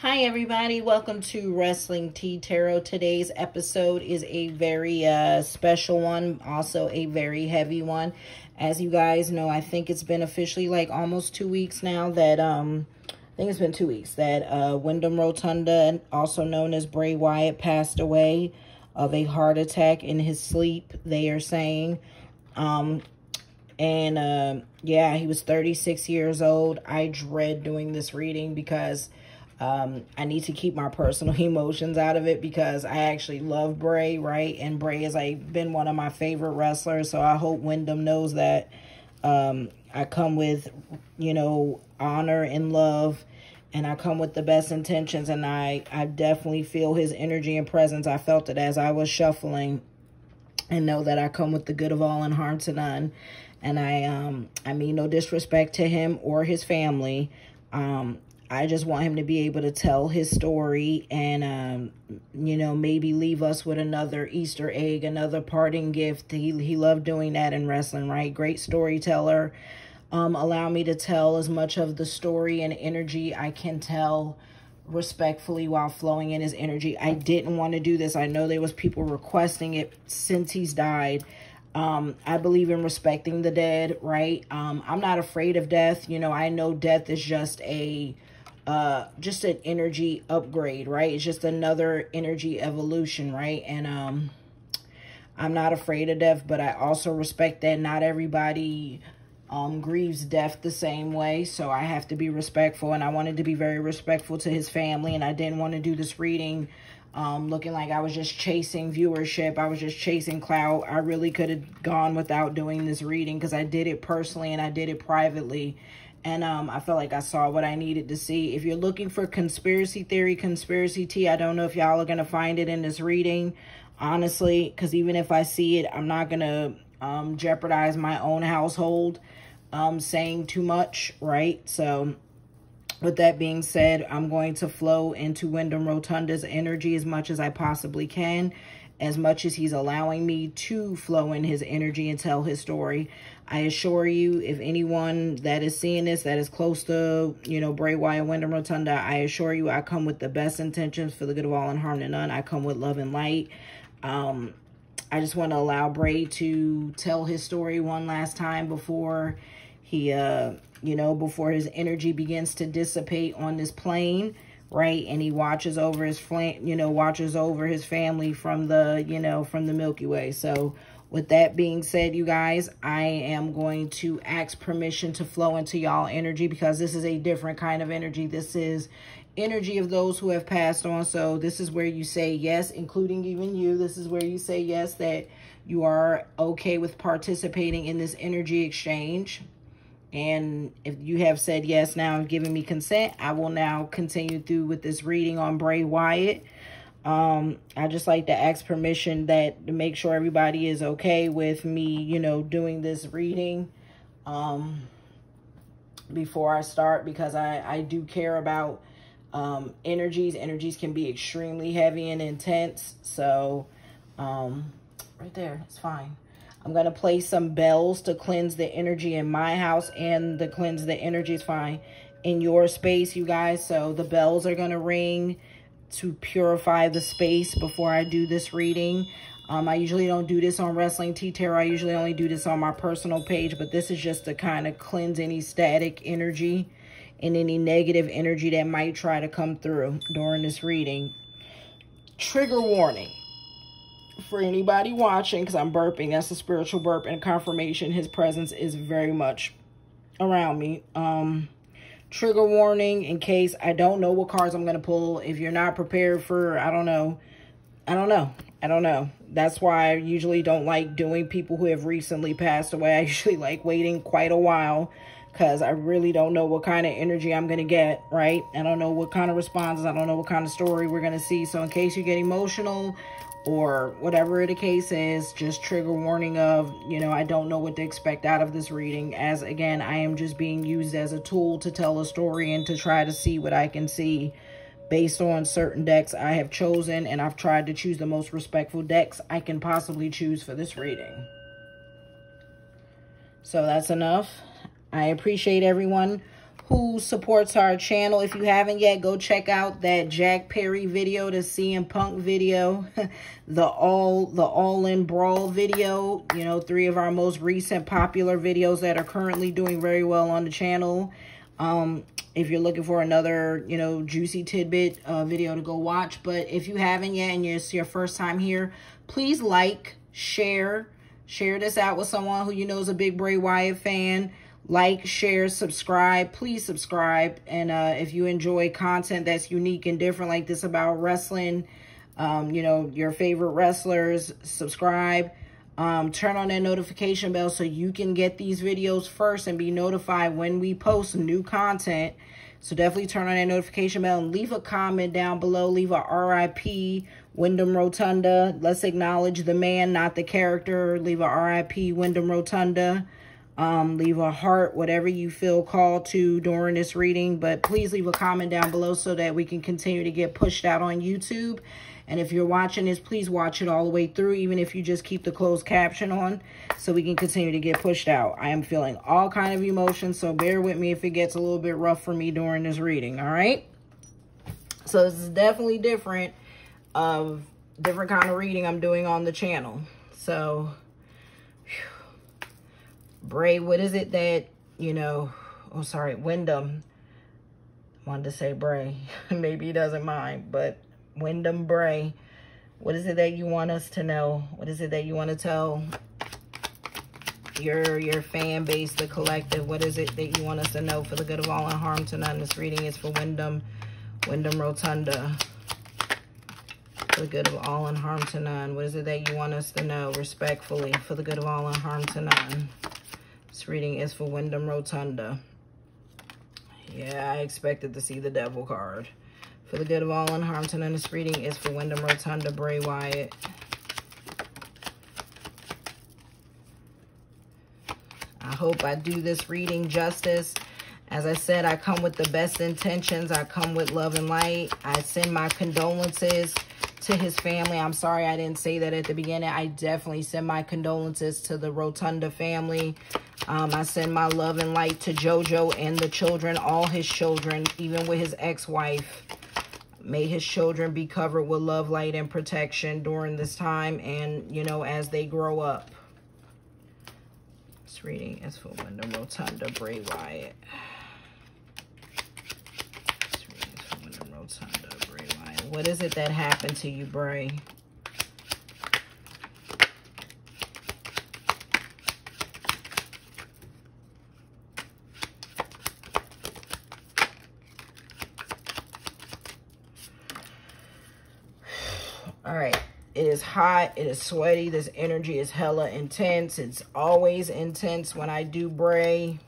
Hi, everybody. Welcome to Wrestling Tea Tarot. Today's episode is a very uh, special one, also a very heavy one. As you guys know, I think it's been officially like almost two weeks now that, um, I think it's been two weeks that uh, Windham Rotunda, also known as Bray Wyatt, passed away of a heart attack in his sleep, they are saying. Um, and uh, yeah, he was 36 years old. I dread doing this reading because um, I need to keep my personal emotions out of it because I actually love Bray, right? And Bray has like been one of my favorite wrestlers. So I hope Windham knows that um, I come with, you know, honor and love and I come with the best intentions and I, I definitely feel his energy and presence. I felt it as I was shuffling and know that I come with the good of all and harm to none. And I, um, I mean no disrespect to him or his family. Um, I just want him to be able to tell his story and, um, you know, maybe leave us with another Easter egg, another parting gift. He, he loved doing that in wrestling, right? Great storyteller. Um, allow me to tell as much of the story and energy I can tell respectfully while flowing in his energy. I didn't want to do this. I know there was people requesting it since he's died. Um, I believe in respecting the dead, right? Um, I'm not afraid of death. You know, I know death is just a uh, just an energy upgrade, right? It's just another energy evolution, right? And um, I'm not afraid of death, but I also respect that not everybody um, grieves death the same way. So I have to be respectful, and I wanted to be very respectful to his family, and I didn't want to do this reading um, looking like I was just chasing viewership. I was just chasing clout. I really could have gone without doing this reading because I did it personally and I did it privately and um, I felt like I saw what I needed to see. If you're looking for conspiracy theory, conspiracy tea, I don't know if y'all are going to find it in this reading, honestly, because even if I see it, I'm not going to um, jeopardize my own household um, saying too much, right? So with that being said, I'm going to flow into Windham Rotunda's energy as much as I possibly can as much as he's allowing me to flow in his energy and tell his story. I assure you, if anyone that is seeing this, that is close to, you know, Bray Wyatt, Windham Rotunda, I assure you, I come with the best intentions for the good of all and harm to none. I come with love and light. Um, I just want to allow Bray to tell his story one last time before he, uh, you know, before his energy begins to dissipate on this plane right? And he watches over his flame, you know, watches over his family from the, you know, from the Milky Way. So with that being said, you guys, I am going to ask permission to flow into y'all energy because this is a different kind of energy. This is energy of those who have passed on. So this is where you say yes, including even you. This is where you say yes, that you are okay with participating in this energy exchange. And if you have said yes now and given me consent, I will now continue through with this reading on Bray Wyatt. Um, I just like to ask permission that to make sure everybody is okay with me, you know, doing this reading um, before I start because I, I do care about um, energies. Energies can be extremely heavy and intense. So, um, right there, it's fine. I'm going to play some bells to cleanse the energy in my house and to cleanse the energy is fine in your space, you guys. So the bells are going to ring to purify the space before I do this reading. Um, I usually don't do this on Wrestling Tea Tarot. I usually only do this on my personal page, but this is just to kind of cleanse any static energy and any negative energy that might try to come through during this reading. Trigger warning for anybody watching, because I'm burping, that's a spiritual burp and confirmation. His presence is very much around me. Um, trigger warning in case I don't know what cards I'm going to pull. If you're not prepared for, I don't know. I don't know. I don't know. That's why I usually don't like doing people who have recently passed away. I usually like waiting quite a while because I really don't know what kind of energy I'm going to get, right? I don't know what kind of responses. I don't know what kind of story we're going to see. So in case you get emotional or whatever the case is, just trigger warning of, you know, I don't know what to expect out of this reading. As again, I am just being used as a tool to tell a story and to try to see what I can see based on certain decks I have chosen. And I've tried to choose the most respectful decks I can possibly choose for this reading. So that's enough. I appreciate everyone who supports our channel. If you haven't yet, go check out that Jack Perry video, the CM Punk video, the all the all in brawl video. You know, three of our most recent popular videos that are currently doing very well on the channel. Um, if you're looking for another, you know, juicy tidbit uh, video to go watch. But if you haven't yet and it's your first time here, please like, share, share this out with someone who you know is a big Bray Wyatt fan like, share, subscribe. Please subscribe. And uh, if you enjoy content that's unique and different like this about wrestling, um, you know, your favorite wrestlers, subscribe. Um, turn on that notification bell so you can get these videos first and be notified when we post new content. So definitely turn on that notification bell and leave a comment down below. Leave a RIP Windham Rotunda. Let's acknowledge the man, not the character. Leave a RIP Windham Rotunda. Um, leave a heart, whatever you feel called to during this reading. But please leave a comment down below so that we can continue to get pushed out on YouTube. And if you're watching this, please watch it all the way through, even if you just keep the closed caption on, so we can continue to get pushed out. I am feeling all kind of emotions, so bear with me if it gets a little bit rough for me during this reading, all right? So this is definitely different of different kind of reading I'm doing on the channel. So Bray, what is it that, you know, oh, sorry, Windham. Wanted to say Bray. Maybe he doesn't mind, but Windham Bray. What is it that you want us to know? What is it that you want to tell your your fan base, the collective? What is it that you want us to know for the good of all and harm to none? This reading is for Windham, Windham Rotunda. For the good of all and harm to none. What is it that you want us to know respectfully for the good of all and harm to none? This reading is for Windham Rotunda. Yeah, I expected to see the devil card. For the good of all unharmed and this reading is for Windham Rotunda, Bray Wyatt. I hope I do this reading justice. As I said, I come with the best intentions. I come with love and light. I send my condolences to his family. I'm sorry I didn't say that at the beginning. I definitely send my condolences to the Rotunda family. Um, I send my love and light to JoJo and the children, all his children, even with his ex-wife. May his children be covered with love, light, and protection during this time and, you know, as they grow up. This reading is for Windham Rotunda, Bray Wyatt. This reading is for Windham Rotunda, Bray Wyatt. What is it that happened to you, Bray? All right. It is hot. It is sweaty. This energy is hella intense. It's always intense when I do Bray.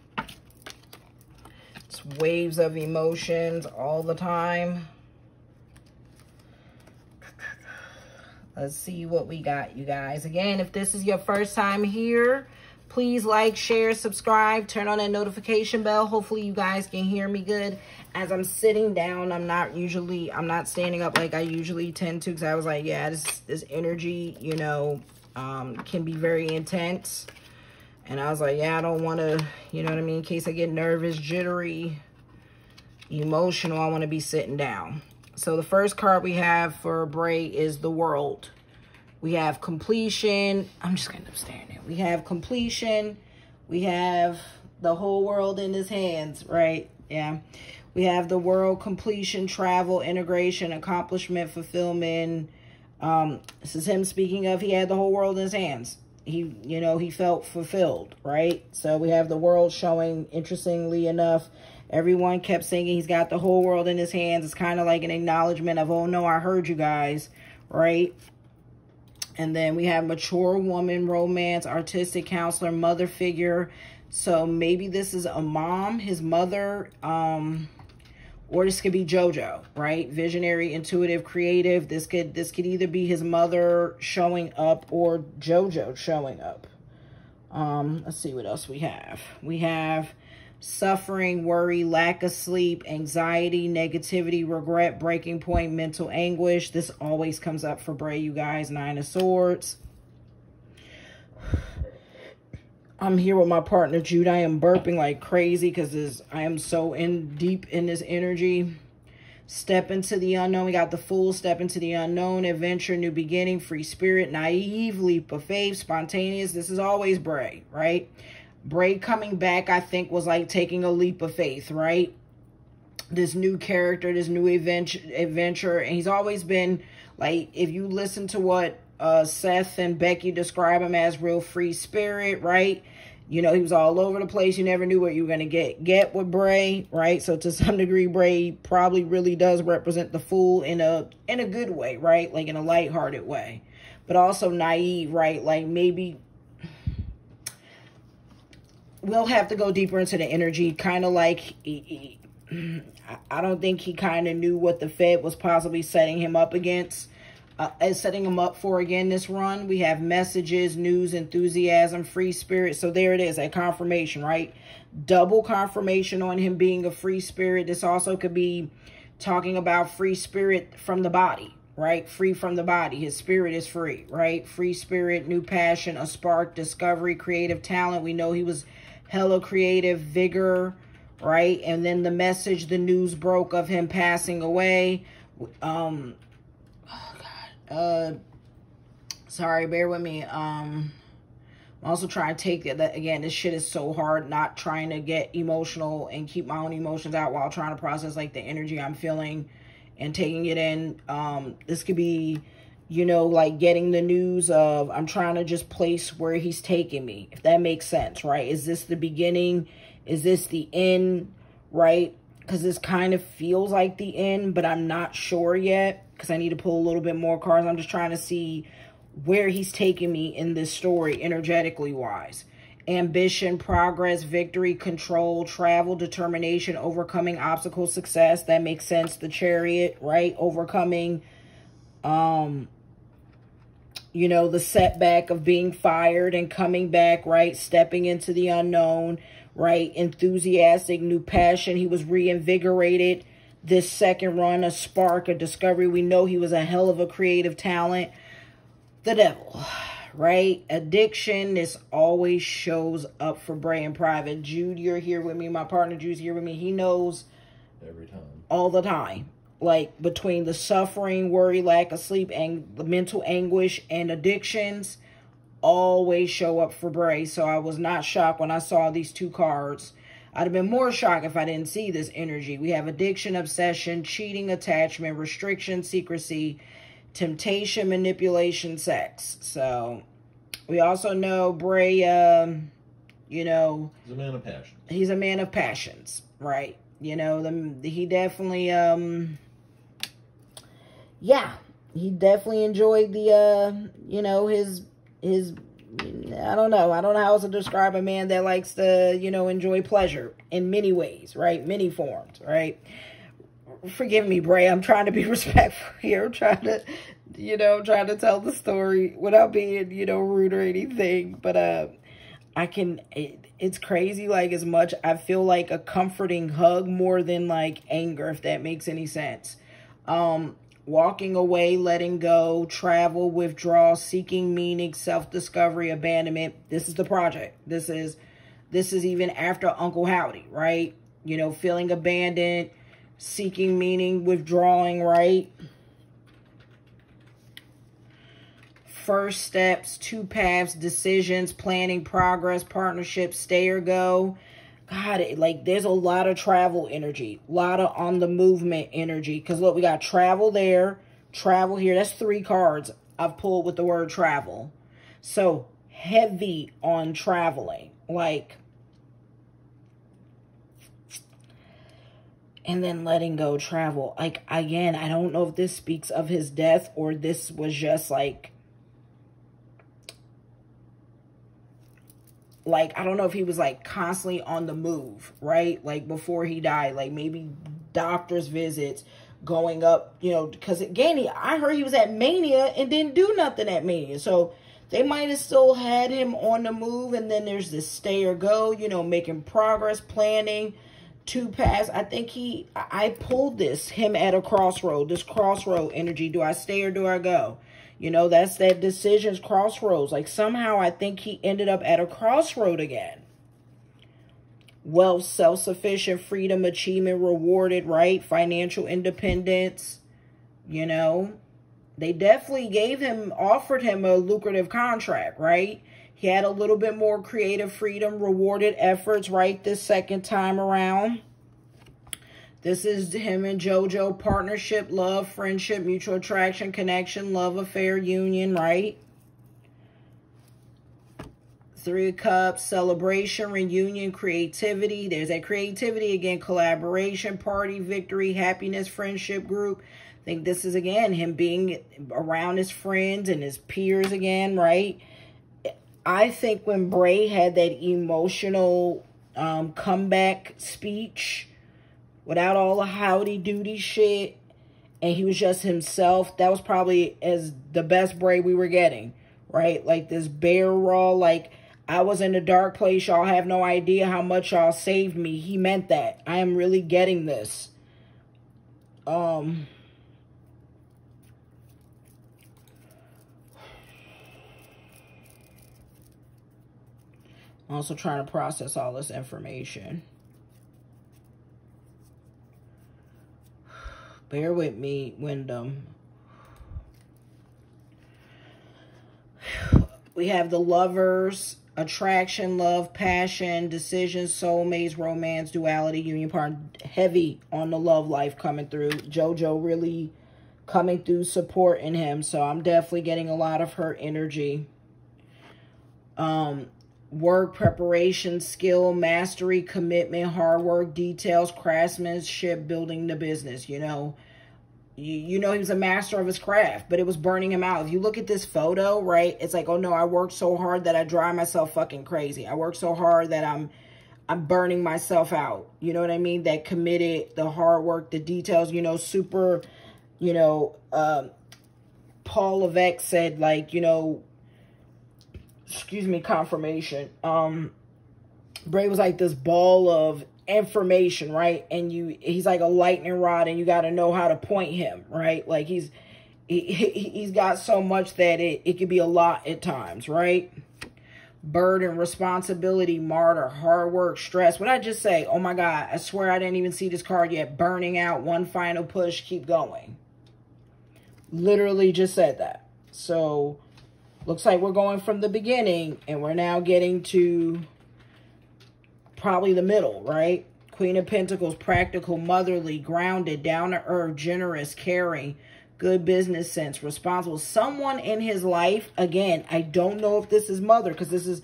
It's waves of emotions all the time. Let's see what we got, you guys. Again, if this is your first time here, please like, share, subscribe, turn on that notification bell. Hopefully you guys can hear me good as I'm sitting down, I'm not usually, I'm not standing up like I usually tend to because I was like, yeah, this, this energy, you know, um, can be very intense. And I was like, yeah, I don't want to, you know what I mean? In case I get nervous, jittery, emotional, I want to be sitting down. So the first card we have for Bray is the world. We have completion. I'm just going to staring there. We have completion. We have the whole world in his hands, right? Yeah. We have the world completion, travel, integration, accomplishment, fulfillment. Um, this is him speaking of he had the whole world in his hands. He, you know, he felt fulfilled, right? So we have the world showing, interestingly enough, everyone kept singing he's got the whole world in his hands. It's kind of like an acknowledgement of, oh, no, I heard you guys, right? And then we have mature woman, romance, artistic counselor, mother figure. So maybe this is a mom, his mother, um, or this could be JoJo, right? Visionary, intuitive, creative. This could this could either be his mother showing up or JoJo showing up. Um, let's see what else we have. We have suffering, worry, lack of sleep, anxiety, negativity, regret, breaking point, mental anguish. This always comes up for Bray, you guys. Nine of Swords. I'm here with my partner Jude. I am burping like crazy because I am so in deep in this energy. Step into the unknown. We got the full step into the unknown, adventure, new beginning, free spirit, naive, leap of faith, spontaneous. This is always Bray, right? Bray coming back, I think, was like taking a leap of faith, right? This new character, this new adventure, adventure, and he's always been like, if you listen to what uh, Seth and Becky describe him as real free spirit, right? You know, he was all over the place. You never knew what you were going to get get with Bray, right? So to some degree, Bray probably really does represent the fool in a in a good way, right? Like in a lighthearted way. But also naive, right? Like maybe we'll have to go deeper into the energy. Kind of like, I don't think he kind of knew what the Fed was possibly setting him up against uh, is setting them up for again this run. We have messages, news, enthusiasm, free spirit. So there it is, a confirmation, right? Double confirmation on him being a free spirit. This also could be talking about free spirit from the body, right? Free from the body. His spirit is free, right? Free spirit, new passion, a spark, discovery, creative talent. We know he was hella creative, vigor, right? And then the message, the news broke of him passing away. Um, uh, sorry, bear with me. Um, I'm also trying to take that, again, this shit is so hard, not trying to get emotional and keep my own emotions out while trying to process, like, the energy I'm feeling and taking it in. Um, this could be, you know, like getting the news of, I'm trying to just place where he's taking me, if that makes sense, right? Is this the beginning? Is this the end, right? Because this kind of feels like the end, but I'm not sure yet because I need to pull a little bit more cards. I'm just trying to see where he's taking me in this story energetically wise. Ambition, progress, victory, control, travel, determination, overcoming obstacles, success. That makes sense. The chariot, right? Overcoming, um, you know, the setback of being fired and coming back, right? Stepping into the unknown, right? Enthusiastic, new passion. He was reinvigorated this second run, a spark, a discovery. We know he was a hell of a creative talent. The devil, right? Addiction, this always shows up for Bray in private. Jude, you're here with me. My partner Jude's here with me. He knows every time. All the time. Like between the suffering, worry, lack of sleep, and the mental anguish and addictions always show up for Bray. So I was not shocked when I saw these two cards I'd have been more shocked if I didn't see this energy. We have addiction, obsession, cheating, attachment, restriction, secrecy, temptation, manipulation, sex. So we also know Bray, um, you know... He's a man of passion. He's a man of passions, right? You know, the, he definitely, um... Yeah, he definitely enjoyed the, uh, you know, his, his I don't know. I don't know how to describe a man that likes to, you know, enjoy pleasure in many ways, right? Many forms, right? Forgive me, Bray. I'm trying to be respectful here. I'm trying to, you know, trying to tell the story without being, you know, rude or anything. But uh, I can, it, it's crazy. Like, as much, I feel like a comforting hug more than like anger, if that makes any sense. Um, walking away, letting go, travel, withdraw, seeking meaning, self-discovery, abandonment. This is the project. This is this is even after Uncle Howdy, right? You know, feeling abandoned, seeking meaning, withdrawing, right? First steps, two paths, decisions, planning, progress, partnerships, stay or go. God, it, like there's a lot of travel energy, a lot of on the movement energy. Because look, we got travel there, travel here. That's three cards I've pulled with the word travel. So heavy on traveling, like, and then letting go travel. Like, again, I don't know if this speaks of his death or this was just like like I don't know if he was like constantly on the move, right? Like before he died, like maybe doctor's visits, going up, you know, because again, I heard he was at Mania and didn't do nothing at Mania. So they might have still had him on the move. And then there's this stay or go, you know, making progress, planning to pass. I think he, I pulled this, him at a crossroad, this crossroad energy. Do I stay or do I go? You know, that's that decisions crossroads. Like somehow I think he ended up at a crossroad again. Wealth, self-sufficient, freedom, achievement, rewarded, right? Financial independence, you know. They definitely gave him, offered him a lucrative contract, right? He had a little bit more creative freedom, rewarded efforts, right, this second time around. This is him and JoJo partnership, love, friendship, mutual attraction, connection, love affair, union, right? Three of Cups, celebration, reunion, creativity. There's that creativity again, collaboration, party, victory, happiness, friendship group. I think this is again him being around his friends and his peers again, right? I think when Bray had that emotional um, comeback speech, without all the howdy doody shit. And he was just himself. That was probably as the best Bray we were getting right? Like this bare raw like i was in a dark place. Y'all have no idea how much y'all saved me. He meant that. I am really getting this. Um also trying to process all this information Bear with me, Windham. We have the lovers, attraction, love, passion, decisions, soulmates, romance, duality, union part. Heavy on the love life coming through. JoJo really coming through supporting him. So I'm definitely getting a lot of her energy. Um, work, preparation, skill, mastery, commitment, hard work, details, craftsmanship, building the business, you know. You, you know he was a master of his craft, but it was burning him out. If you look at this photo, right, it's like, oh no, I worked so hard that I drive myself fucking crazy. I worked so hard that I'm I'm burning myself out. You know what I mean? That committed, the hard work, the details, you know, super, you know, um, Paul Levesque said, like, you know, excuse me, confirmation. Um, Bray was like this ball of information, right? And you, he's like a lightning rod, and you got to know how to point him, right? Like he's, he, he's got so much that it it could be a lot at times, right? Burden, responsibility, martyr, hard work, stress. What I just say? Oh my God! I swear I didn't even see this card yet. Burning out, one final push, keep going. Literally just said that. So looks like we're going from the beginning and we're now getting to probably the middle, right? Queen of Pentacles, practical, motherly, grounded, down to earth, generous, caring, good business sense, responsible. Someone in his life, again, I don't know if this is mother because this is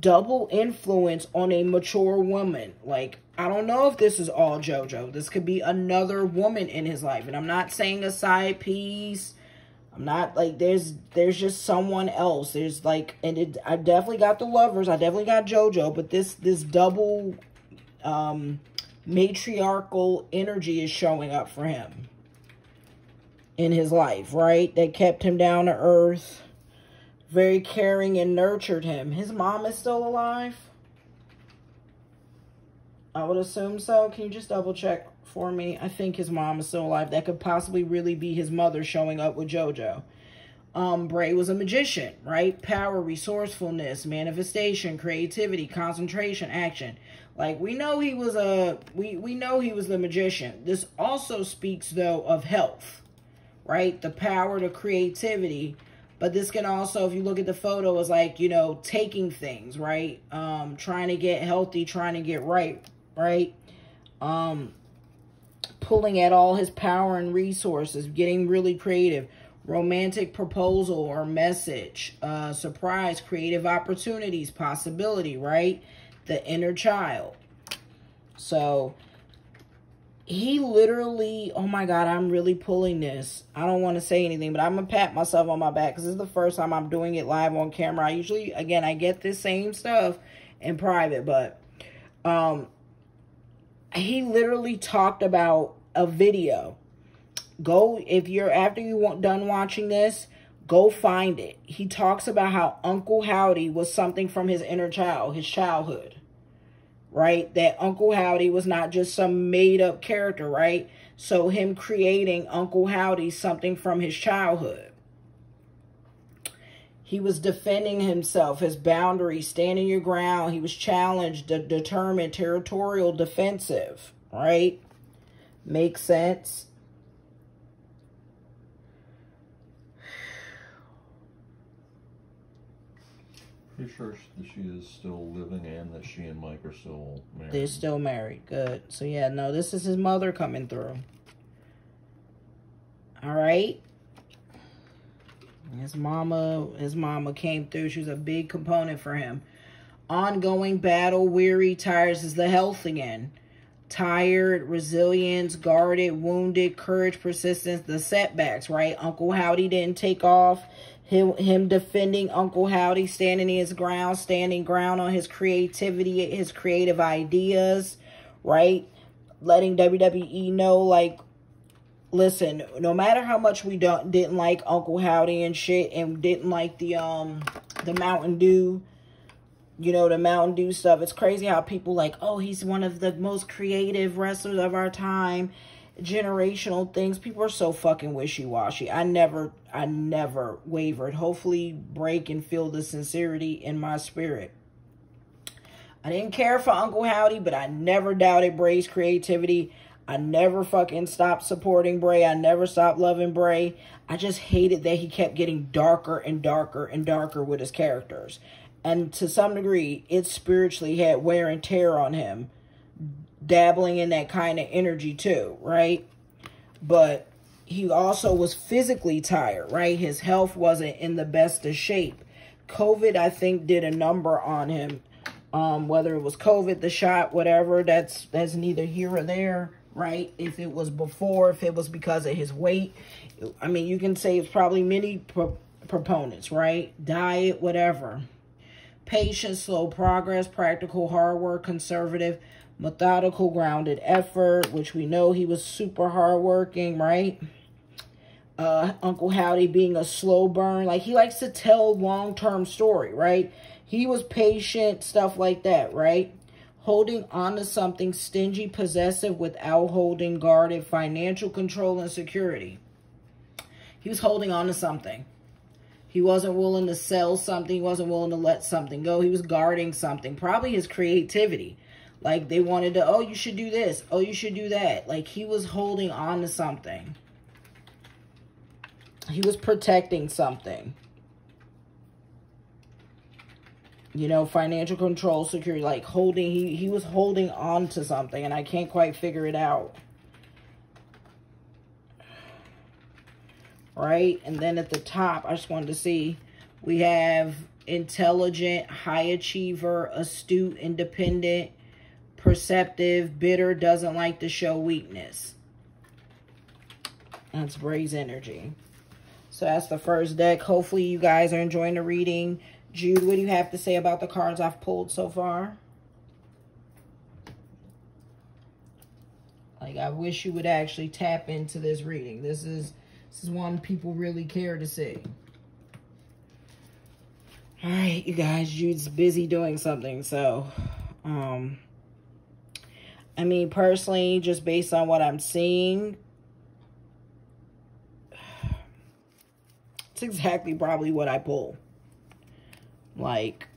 double influence on a mature woman. Like, I don't know if this is all JoJo. This could be another woman in his life. And I'm not saying a side piece I'm not like there's there's just someone else. There's like and it I definitely got the lovers. I definitely got JoJo, but this this double um matriarchal energy is showing up for him in his life, right? That kept him down to earth. Very caring and nurtured him. His mom is still alive. I would assume so. Can you just double check for me? I think his mom is still alive. That could possibly really be his mother showing up with JoJo. Um, Bray was a magician, right? Power, resourcefulness, manifestation, creativity, concentration, action. Like we know he was a we we know he was the magician. This also speaks though of health, right? The power, the creativity. But this can also, if you look at the photo, is like, you know, taking things, right? Um, trying to get healthy, trying to get right, right? Um, pulling at all his power and resources, getting really creative. Romantic proposal or message, uh, surprise, creative opportunities, possibility, right? The inner child. So, he literally, oh my God, I'm really pulling this. I don't want to say anything, but I'm going to pat myself on my back because this is the first time I'm doing it live on camera. I usually, again, I get this same stuff in private, but um, he literally talked about a video. Go, if you're, after you want done watching this, go find it. He talks about how Uncle Howdy was something from his inner child, his childhood, right? That Uncle Howdy was not just some made up character, right? So him creating Uncle Howdy something from his childhood. He was defending himself, his boundaries, standing your ground. He was challenged, de determined, territorial, defensive, right? Makes sense. Pretty sure she is still living and that she and Mike are still married. They're still married. Good. So, yeah, no, this is his mother coming through. All right. His mama, his mama came through. She was a big component for him. Ongoing battle, weary, tires is the health again. Tired, resilience, guarded, wounded, courage, persistence, the setbacks, right? Uncle Howdy didn't take off him, him defending Uncle Howdy, standing his ground, standing ground on his creativity, his creative ideas, right? Letting WWE know, like, listen, no matter how much we don't didn't like Uncle Howdy and shit, and didn't like the um the Mountain Dew, you know, the Mountain Dew stuff. It's crazy how people like, oh, he's one of the most creative wrestlers of our time generational things. People are so fucking wishy-washy. I never, I never wavered. Hopefully break and feel the sincerity in my spirit. I didn't care for Uncle Howdy, but I never doubted Bray's creativity. I never fucking stopped supporting Bray. I never stopped loving Bray. I just hated that he kept getting darker and darker and darker with his characters. And to some degree, it spiritually had wear and tear on him dabbling in that kind of energy too, right? But he also was physically tired, right? His health wasn't in the best of shape. COVID, I think, did a number on him. Um, whether it was COVID, the shot, whatever, that's that's neither here or there, right? If it was before, if it was because of his weight, I mean, you can say it's probably many pro proponents, right? Diet, whatever. Patience, slow progress, practical hard work, conservative methodical, grounded effort, which we know he was super hardworking, right? Uh, Uncle Howdy being a slow burn. Like, he likes to tell long-term story, right? He was patient, stuff like that, right? Holding on to something stingy, possessive, without holding guarded, financial control and security. He was holding on to something. He wasn't willing to sell something. He wasn't willing to let something go. He was guarding something. Probably his creativity. Like they wanted to, oh, you should do this. Oh, you should do that. Like he was holding on to something. He was protecting something. You know, financial control, security, like holding, he, he was holding on to something and I can't quite figure it out. Right? And then at the top, I just wanted to see, we have intelligent, high achiever, astute, independent, perceptive, bitter, doesn't like to show weakness. That's Bray's energy. So that's the first deck. Hopefully you guys are enjoying the reading. Jude, what do you have to say about the cards I've pulled so far? Like, I wish you would actually tap into this reading. This is, this is one people really care to see. All right, you guys, Jude's busy doing something, so, um, I mean, personally, just based on what I'm seeing, it's exactly probably what I pull. Like,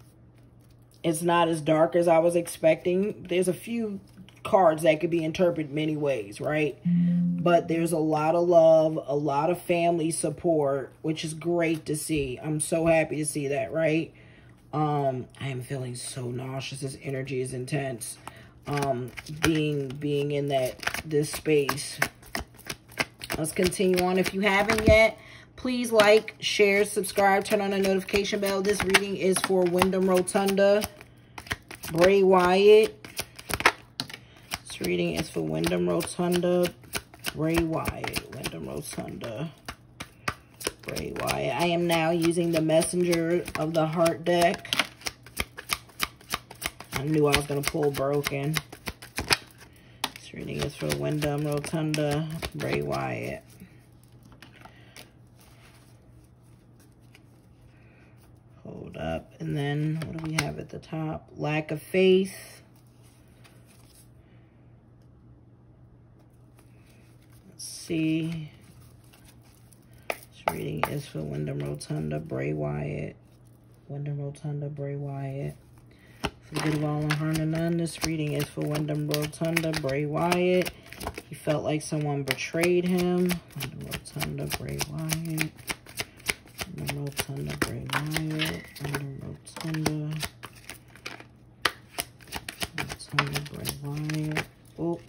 it's not as dark as I was expecting. There's a few cards that could be interpreted many ways, right? But there's a lot of love, a lot of family support, which is great to see. I'm so happy to see that, right? Um, I am feeling so nauseous. This energy is intense um, being being in that this space. Let's continue on. If you haven't yet, please like, share, subscribe, turn on the notification bell. This reading is for Windham Rotunda, Bray Wyatt. This reading is for Windham Rotunda, Bray Wyatt, Windham Rotunda, Bray Wyatt. I am now using the Messenger of the Heart deck. I knew I was going to pull broken. This reading is for Windham Rotunda, Bray Wyatt. Hold up. And then, what do we have at the top? Lack of faith. Let's see. This reading is for Windham Rotunda, Bray Wyatt. Windham Rotunda, Bray Wyatt. For the good of all harm and none, this reading is for Windham Rotunda, Bray Wyatt. He felt like someone betrayed him. Windham Rotunda, Bray Wyatt. Windham Rotunda, Bray Wyatt. Windham Rotunda. Rotunda, Bray Wyatt. Oop.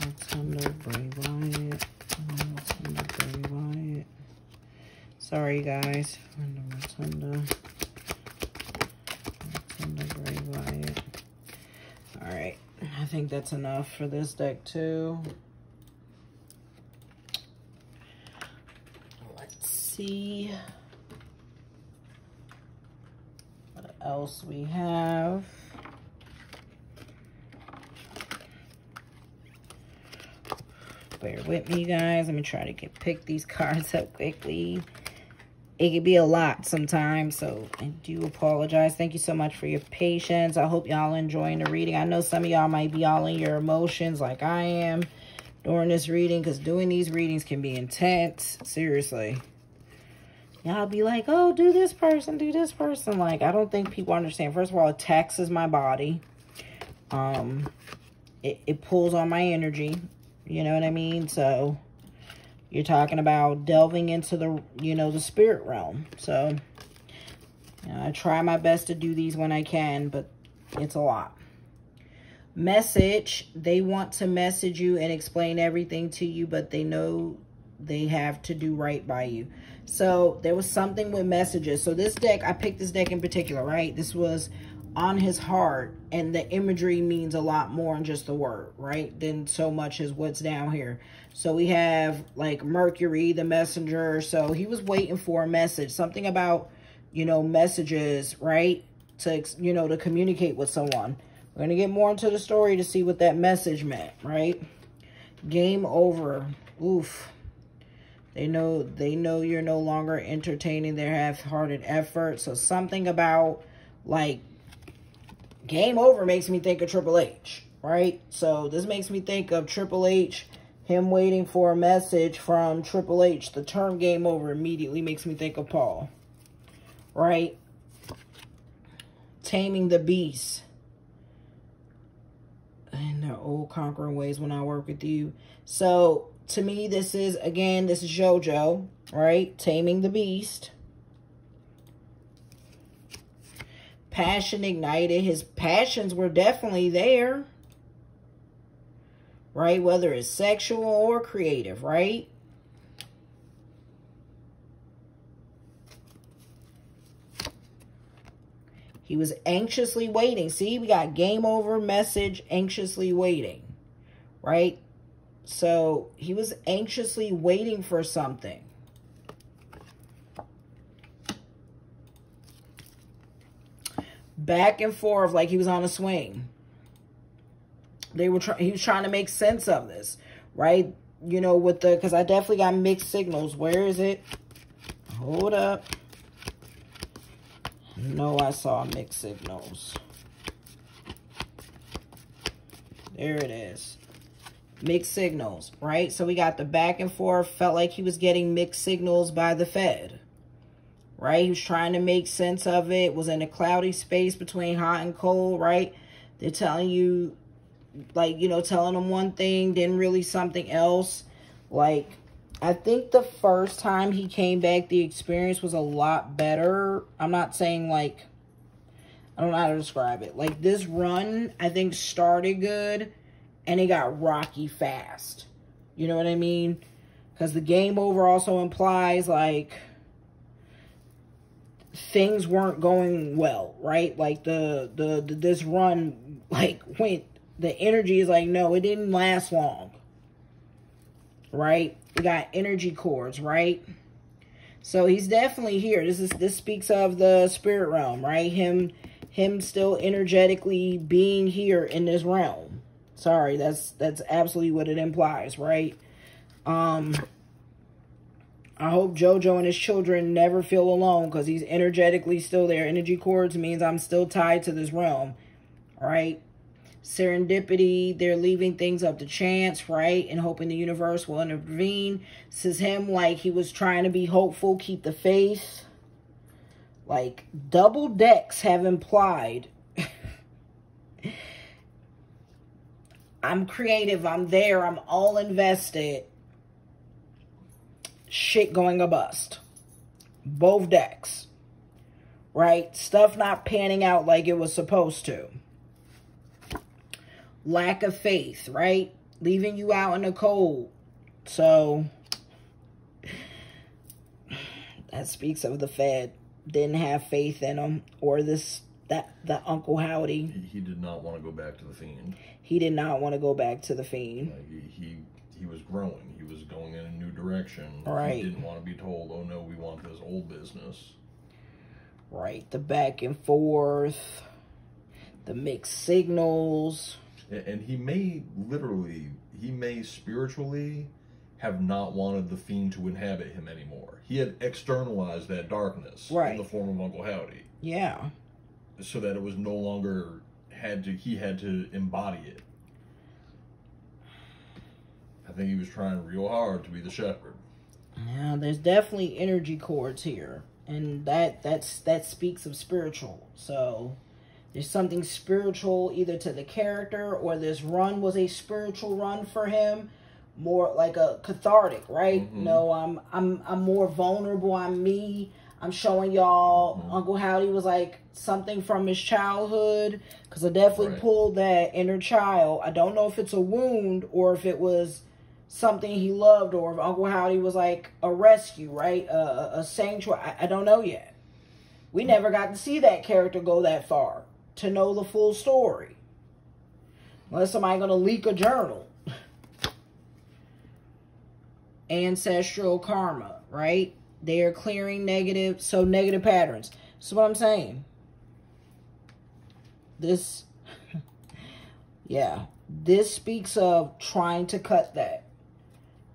Rotunda, Bray Wyatt. Rotunda, Bray Wyatt. Sorry, guys. Windham Rotunda. Rotunda, Bray Wyatt. Alright. I think that's enough for this deck, too. Let's see what else we have. Bear with me, guys. Let me try to get pick these cards up quickly. It can be a lot sometimes, so I do apologize. Thank you so much for your patience. I hope y'all enjoying the reading. I know some of y'all might be all in your emotions like I am during this reading because doing these readings can be intense. Seriously. Y'all be like, oh, do this person, do this person. Like, I don't think people understand. First of all, it taxes my body. Um, it, it pulls on my energy. You know what I mean? So, you're talking about delving into the, you know, the spirit realm. So, you know, I try my best to do these when I can, but it's a lot. Message. They want to message you and explain everything to you, but they know they have to do right by you. So, there was something with messages. So, this deck, I picked this deck in particular, right? This was on his heart and the imagery means a lot more than just the word right? Than so much as what's down here. So we have like mercury the messenger. So he was waiting for a message. Something about you know messages right? To you know to communicate with someone. We're gonna get more into the story to see what that message meant right? Game over. Oof they know they know you're no longer entertaining their half-hearted effort so something about like Game Over makes me think of Triple H, right? So this makes me think of Triple H, him waiting for a message from Triple H. The term Game Over immediately makes me think of Paul, right? Taming the Beast. In their old conquering ways when I work with you. So to me, this is, again, this is JoJo, right? Taming the Beast. passion ignited. His passions were definitely there. Right? Whether it's sexual or creative, right? He was anxiously waiting. See, we got game over message, anxiously waiting. Right? So, he was anxiously waiting for something. back and forth like he was on a swing. They were. He was trying to make sense of this, right? You know, with the because I definitely got mixed signals. Where is it? Hold up. No, I saw mixed signals. There it is. Mixed signals, right? So we got the back and forth. Felt like he was getting mixed signals by the Fed right? He was trying to make sense of it. Was in a cloudy space between hot and cold, right? They're telling you, like, you know, telling them one thing, then really something else. Like, I think the first time he came back, the experience was a lot better. I'm not saying, like, I don't know how to describe it. Like, this run, I think, started good, and it got rocky fast. You know what I mean? Because the game over also implies, like things weren't going well, right? Like the, the, the this run like went the energy is like no, it didn't last long. Right? We got energy cords, right? So he's definitely here. This is this speaks of the spirit realm, right? Him him still energetically being here in this realm. Sorry, that's that's absolutely what it implies, right? Um I hope JoJo and his children never feel alone because he's energetically still there. Energy cords means I'm still tied to this realm, right? Serendipity, they're leaving things up to chance, right? And hoping the universe will intervene. This is him like he was trying to be hopeful, keep the faith. Like, double decks have implied I'm creative, I'm there, I'm all invested. Shit going a bust. Both decks. Right? Stuff not panning out like it was supposed to. Lack of faith, right? Leaving you out in the cold. So, that speaks of the Fed. Didn't have faith in him. Or this that the Uncle Howdy. He, he, did not want to go back to the Fiend. He did not want to go back to the Fiend. he, he he was growing. He was going in a new direction. Right. He didn't want to be told, "Oh no, we want this old business." Right. The back and forth, the mixed signals. And, and he may literally, he may spiritually have not wanted the fiend to inhabit him anymore. He had externalized that darkness right. in the form of Uncle Howdy. Yeah so that it was no longer had to he had to embody it. I think he was trying real hard to be the shepherd. Yeah, there's definitely energy cords here, and that that's that speaks of spiritual. So there's something spiritual either to the character or this run was a spiritual run for him, more like a cathartic, right? Mm-hmm. No, I'm I'm I'm more vulnerable. I'm me. I'm showing y'all mm-hmm. Uncle Howdy was like something from his childhood because I definitely right. pulled that inner child. I don't know if it's a wound or if it was something he loved or if Uncle Howdy was like a rescue, right? A, a sanctuary. I, I don't know yet. We mm-hmm. never got to see that character go that far to know the full story. Unless somebody gonna leak a journal. Ancestral karma, right? They are clearing negative, so negative patterns. So what I'm saying. This, yeah, this speaks of trying to cut that.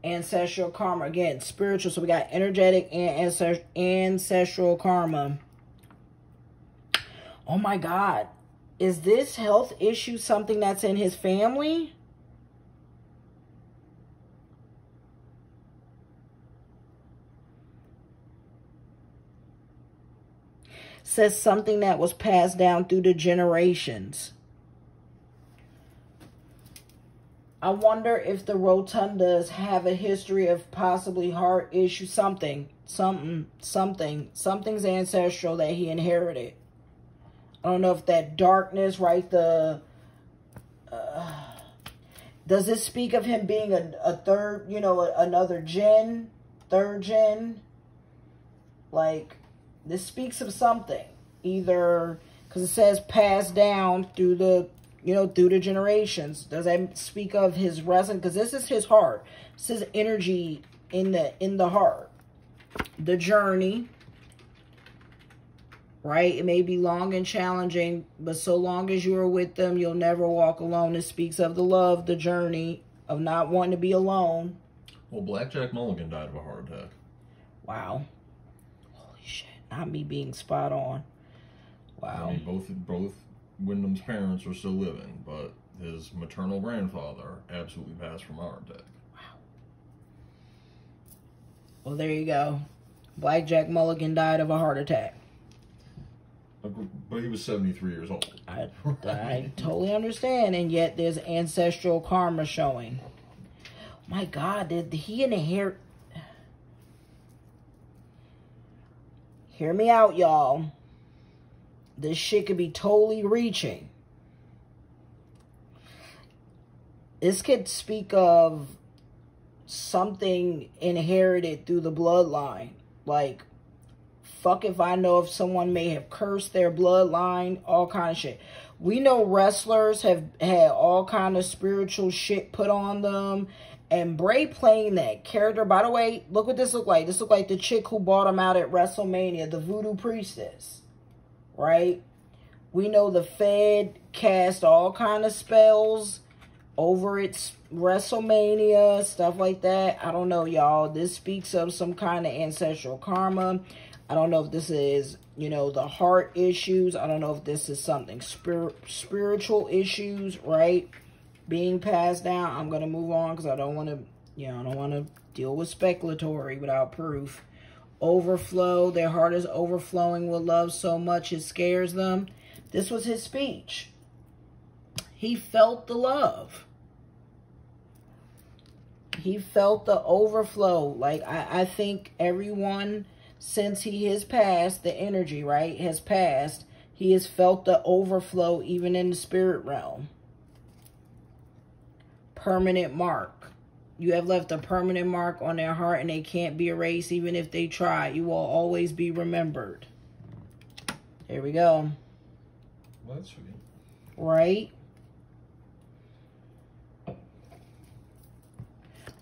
Ancestral karma. Again, spiritual. So we got energetic and ancestral karma. Oh my God. Is this health issue something that's in his family? Says something that was passed down through the generations. I wonder if the Rotundas have a history of possibly heart issue, something, something, something, something's ancestral that he inherited. I don't know if that darkness, right? The uh, does this speak of him being a, a third, you know, a, another gen, third gen? Like this speaks of something. Either because it says passed down through the, you know, through the generations. Does that speak of his wrestling? Because this is his heart. This is energy in the in the heart. The journey. Right? It may be long and challenging, but so long as you are with them, you'll never walk alone. It speaks of the love, the journey, of not wanting to be alone. Well, Blackjack Mulligan died of a heart attack. Wow not me being spot on. Wow. I mean, both both Windham's parents are still living, but his maternal grandfather absolutely passed from heart attack. Wow. Well, there you go. Blackjack Mulligan died of a heart attack. But he was 73 years old. I, I totally understand. And yet there's ancestral karma showing. My God, did he inherit Hear me out, y'all. This shit could be totally reaching. This could speak of something inherited through the bloodline. Like, fuck if I know if someone may have cursed their bloodline, all kind of shit. We know wrestlers have had all kind of spiritual shit put on them and Bray playing that character, by the way, look what this looked like. This looked like the chick who bought him out at WrestleMania, the voodoo priestess. Right? We know the Fed cast all kind of spells over its WrestleMania, stuff like that. I don't know, y'all. This speaks of some kind of ancestral karma. I don't know if this is, you know, the heart issues. I don't know if this is something spir spiritual issues, right? Being passed down. I'm going to move on because I don't want to, you know, I don't want to deal with speculatory without proof. overflow. Their heart is overflowing with love so much it scares them. This was his speech. He felt the love. He felt the overflow. Like, I, I think everyone, since he has passed, the energy, right, has passed, he has felt the overflow even in the spirit realm. Permanent mark. You have left a permanent mark on their heart and they can't be erased even if they try. You will always be remembered. Here we go. Well, that's. Right?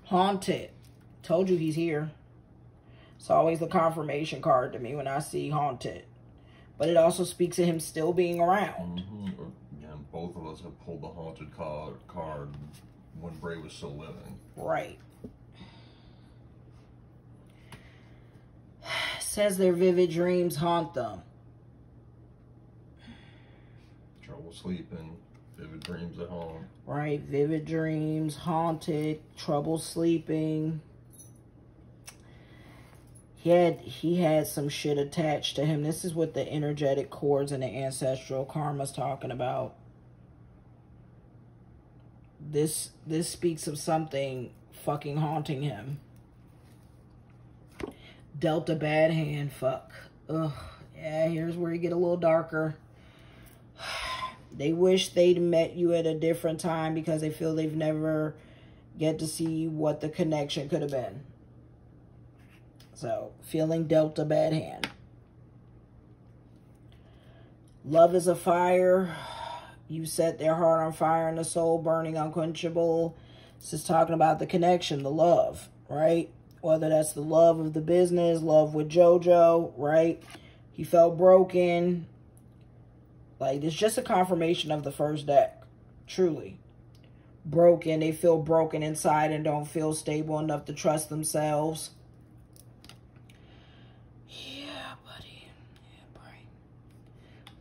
Haunted. Told you he's here. It's always the confirmation card to me when I see haunted. But it also speaks of him still being around. Mm-hmm. And both of us have pulled the haunted card, card when Bray was still living. Right. Says their vivid dreams haunt them. Trouble sleeping, vivid dreams at home. Right, vivid dreams, haunted, trouble sleeping. He had he had some shit attached to him. This is what the energetic cords and the ancestral karma's talking about. This this speaks of something fucking haunting him. Dealt a bad hand, fuck. Ugh. Yeah, here's where you get a little darker. They wish they'd met you at a different time because they feel they've never get to see what the connection could have been. So, feeling dealt a bad hand. Love is a fire. You set their heart on fire and the soul burning unquenchable. This is talking about the connection, the love, right? Whether that's the love of the business, love with JoJo, right? He felt broken. Like, it's just a confirmation of the first deck. Truly. Broken. They feel broken inside and don't feel stable enough to trust themselves. Yeah, buddy. Yeah, Bray.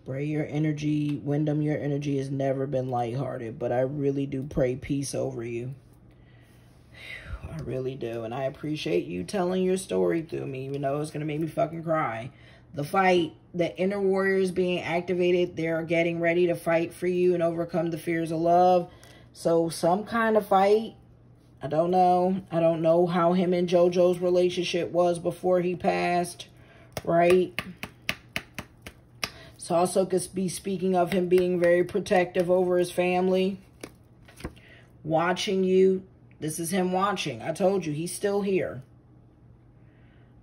Bray, your energy, Windham, your energy has never been lighthearted, but I really do pray peace over you. I really do. And I appreciate you telling your story through me, even though it's going to make me fucking cry. The fight, the inner warriors being activated, they're getting ready to fight for you and overcome the fears of love. So some kind of fight. I don't know. I don't know how him and JoJo's relationship was before he passed, right? So also could be speaking of him being very protective over his family. Watching you. This is him watching. I told you, he's still here.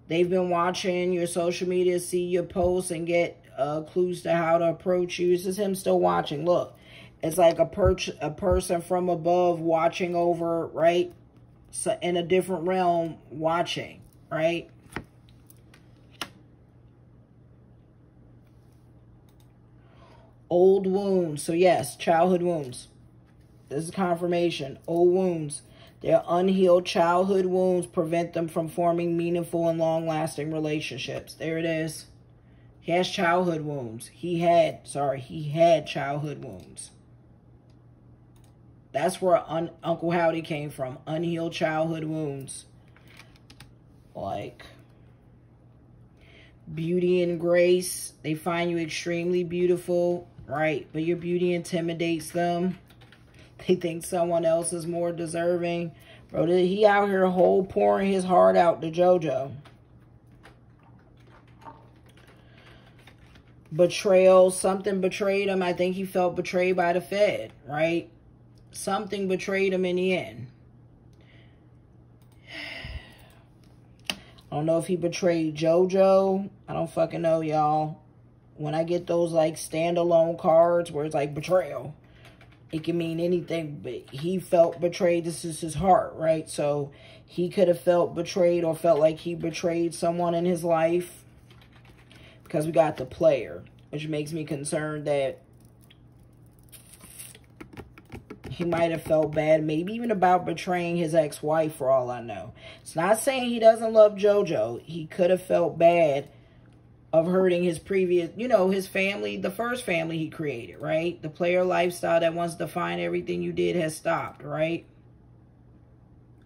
They've been watching your social media, see your posts, and get uh, clues to how to approach you. This is him still watching. Look, it's like a, per a person from above watching over, right? So in a different realm, watching, right? Old wounds. So yes, childhood wounds. This is confirmation. Old wounds. Their unhealed childhood wounds prevent them from forming meaningful and long-lasting relationships. There it is. He has childhood wounds. He had, sorry, he had childhood wounds. That's where Un Uncle Howdy came from. Unhealed childhood wounds. Like, beauty and grace. They find you extremely beautiful, right? But your beauty intimidates them. They think someone else is more deserving. Bro, did he out here whole pouring his heart out to JoJo. Betrayal. Something betrayed him. I think he felt betrayed by the Fed, right? Something betrayed him in the end. I don't know if he betrayed JoJo. I don't fucking know, y'all. When I get those, like, standalone cards where it's, like, betrayal it can mean anything, but he felt betrayed. This is his heart, right? So he could have felt betrayed or felt like he betrayed someone in his life because we got the player, which makes me concerned that he might have felt bad, maybe even about betraying his ex-wife for all I know. It's not saying he doesn't love JoJo. He could have felt bad of hurting his previous, you know, his family, the first family he created, right? The player lifestyle that once defined everything you did has stopped, right?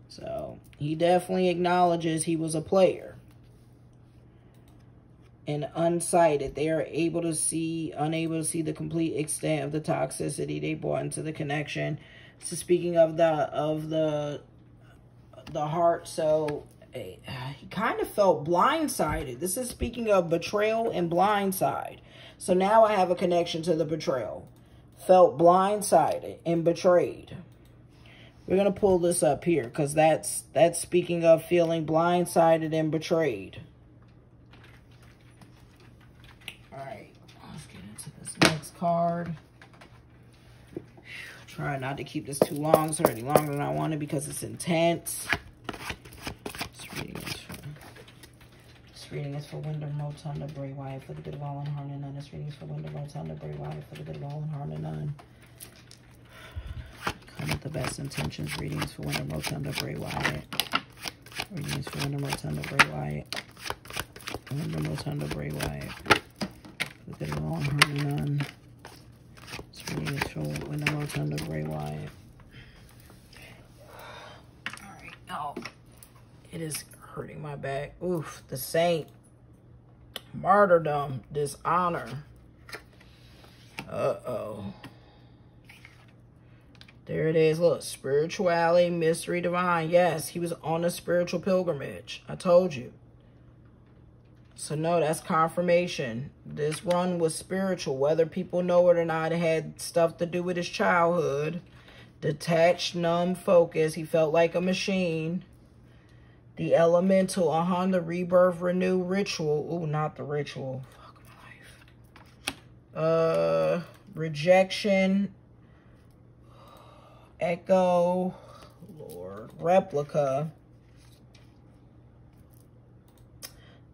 So, he definitely acknowledges he was a player. and unsighted. They are able to see, unable to see the complete extent of the toxicity they brought into the connection. So speaking of the of the the heart, so he kind of felt blindsided. This is speaking of betrayal and blindside. So now I have a connection to the betrayal. Felt blindsided and betrayed. We're going to pull this up here because that's that's speaking of feeling blindsided and betrayed. All right, let's get into this next card. Try not to keep this too long. It's already longer than I wanted because it's intense. This reading is for, reading is for Windham Rotunda Bray Wyatt for the good of all and harm and none. This reading is for Windham Rotunda Bray Wyatt for the good of all and harm and none. Come with the best intentions. Readings for Windham Rotunda Bray Wyatt. Readings for Windham Rotunda Bray Wyatt. Windham Rotunda Bray Wyatt. For the good of all and harm and none. This reading is for Windham Rotunda Bray Wyatt. Alright, oh. It is hurting my back. Oof, the saint. Martyrdom. Dishonor. Uh-oh. There it is. Look, spirituality, mystery, divine. Yes, he was on a spiritual pilgrimage. I told you. So no, that's confirmation. This run was spiritual. Whether people know it or not, it had stuff to do with his childhood. Detached, numb focus. He felt like a machine. The elemental, uh-huh, the rebirth, renew, ritual. Ooh, not the ritual. Fuck my life. Uh, rejection, Echo, Lord, Replica,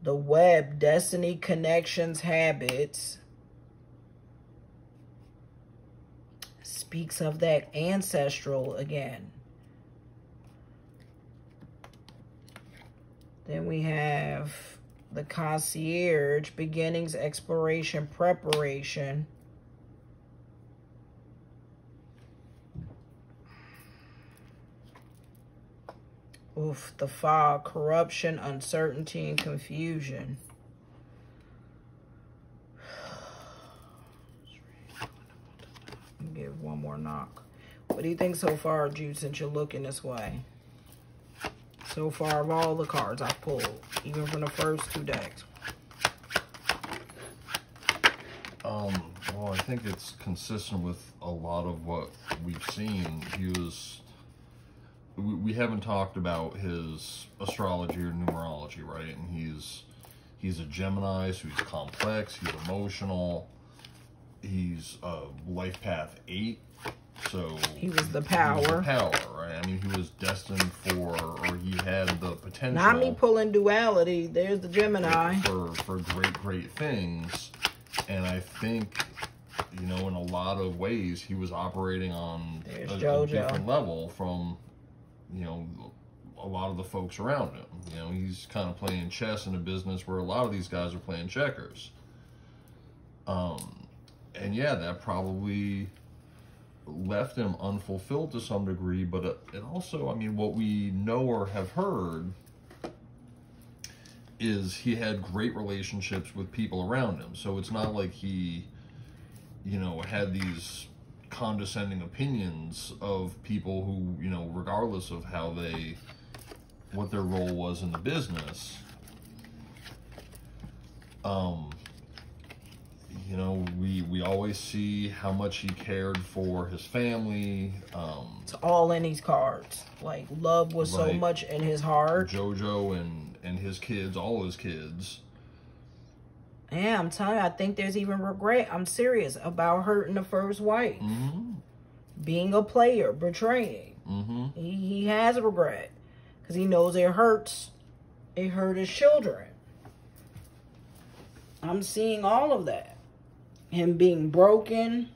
The Web, Destiny, Connections, Habits. Speaks of that ancestral again. Then we have the Concierge, Beginnings, Exploration, Preparation. Oof, the fog, corruption, uncertainty, and confusion. Give one more knock. What do you think so far, Jude, since you're looking this way? So far of all the cards I've pulled, even from the first two decks. Um, well, I think it's consistent with a lot of what we've seen. He was we, we haven't talked about his astrology or numerology, right? And he's he's a Gemini, so he's complex, he's emotional, he's a life path eight, so he was the power. Was the power, right? I mean, he was destined for, or he had the potential. Not me pulling duality. There's the Gemini for for great, great things, and I think you know, in a lot of ways, he was operating on a, a, different level from you know, a lot of the folks around him. You know, he's kind of playing chess in a business where a lot of these guys are playing checkers. Um, and yeah, that probably left him unfulfilled to some degree, but it also, I mean, what we know or have heard is he had great relationships with people around him. So it's not like he, you know, had these condescending opinions of people who, you know, regardless of how they, what their role was in the business, um, you know, we we always see how much he cared for his family. Um, it's all in these cards. Like love was so much in his heart. Jojo and and his kids, all his kids. Yeah, I'm telling you, I think there's even regret. I'm serious about hurting the first wife. Mm-hmm. Being a player, betraying. Mm-hmm. He, he has regret. Because he knows it hurts. It hurt his children. I'm seeing all of that. Him being broken.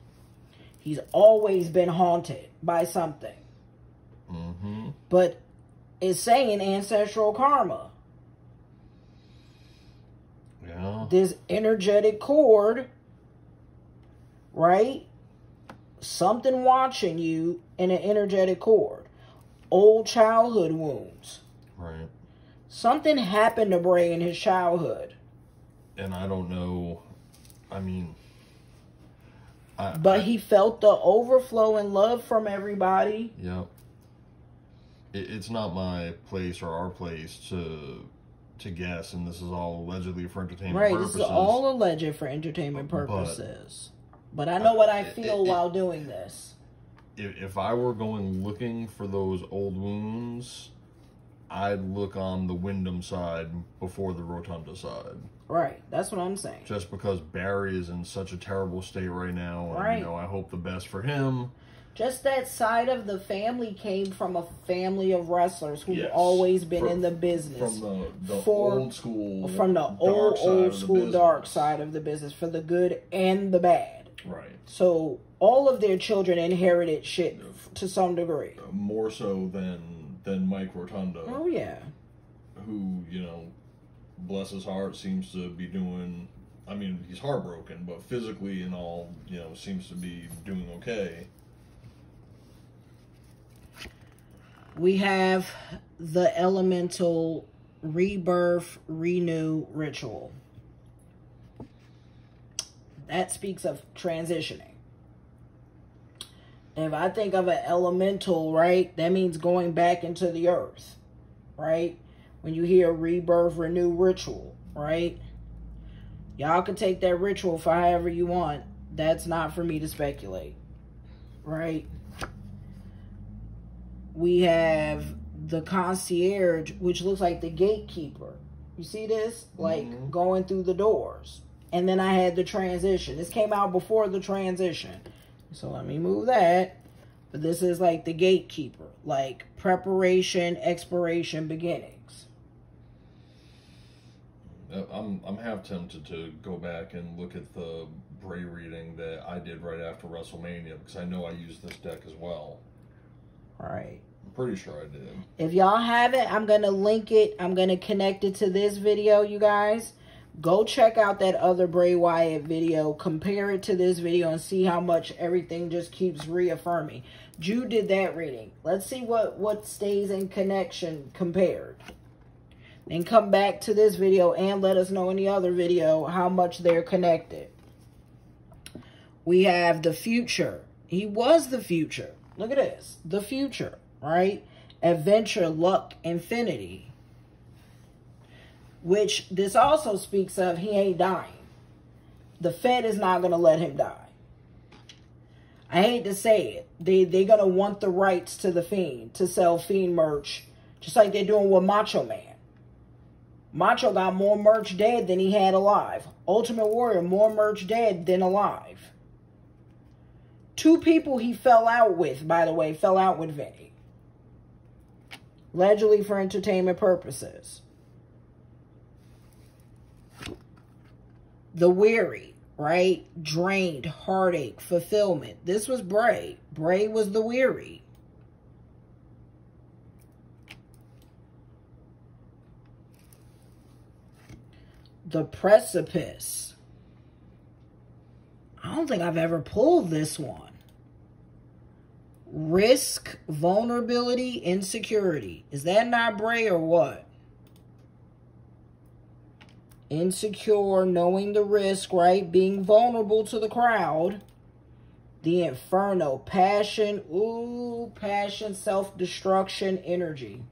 He's always been haunted by something. Mm-hmm. But it's saying ancestral karma. Yeah. This energetic cord, right? Something watching you in an energetic cord. Old childhood wounds. Right. Something happened to Bray in his childhood. and I don't know. I mean, I, but I, he felt the overflow and love from everybody. Yep. It, it's not my place or our place to to guess, and this is all allegedly for entertainment right, purposes. this is all alleged for entertainment purposes. But, but I know what I feel it, while doing this. If, if I were going looking for those old wounds, I'd look on the Windham side before the Rotunda side. Right, that's what I'm saying. Just because Barry is in such a terrible state right now, and right. you know, I hope the best for him. Just that side of the family came from a family of wrestlers who've yes. always been from, in the business. From the, the for, old school, from the old old school dark side of the business, for the good and the bad. Right. So all of their children inherited shit to some degree. More so than than Mike Rotunda. Oh yeah. Who you know bless his heart, seems to be doing. I mean, he's heartbroken, but physically and all, you know, seems to be doing okay. We have the elemental rebirth renew ritual. That speaks of transitioning. If I think of an elemental, right, that means going back into the earth, right? When you hear rebirth, renew ritual, right? Y'all can take that ritual for however you want. That's not for me to speculate, right? We have the concierge, which looks like the gatekeeper. You see this? Like mm-hmm. going through the doors. And then I had the transition. This came out before the transition. So let me move that. But this is like the gatekeeper, like preparation, expiration, beginning. Uh, I'm I'm half tempted to go back and look at the Bray reading that I did right after WrestleMania because I know I used this deck as well. All right. I'm pretty sure I did. If y'all have it, I'm gonna link it. I'm gonna connect it to this video, you guys. Go check out that other Bray Wyatt video. Compare it to this video and see how much everything just keeps reaffirming. Jude did that reading. Let's see what what stays in connection compared and come back to this video and let us know in the other video how much they're connected. We have the future. He was the future. Look at this. The future, right? Adventure, luck, infinity. Which this also speaks of he ain't dying. The Fed is not going to let him die. I hate to say it. They, they're going to want the rights to the Fiend to sell Fiend merch, just like they're doing with Macho Man. Macho got more merch dead than he had alive. Ultimate Warrior, more merch dead than alive. Two people he fell out with, by the way, fell out with Vinny. Allegedly for entertainment purposes. The weary, right? Drained, heartache, fulfillment. This was Bray. Bray was the weary. The precipice. I don't think I've ever pulled this one. Risk, vulnerability, insecurity. Is that not Bray or what? Insecure, knowing the risk, right? Being vulnerable to the crowd. The inferno, passion, ooh, passion, self-destruction, energy.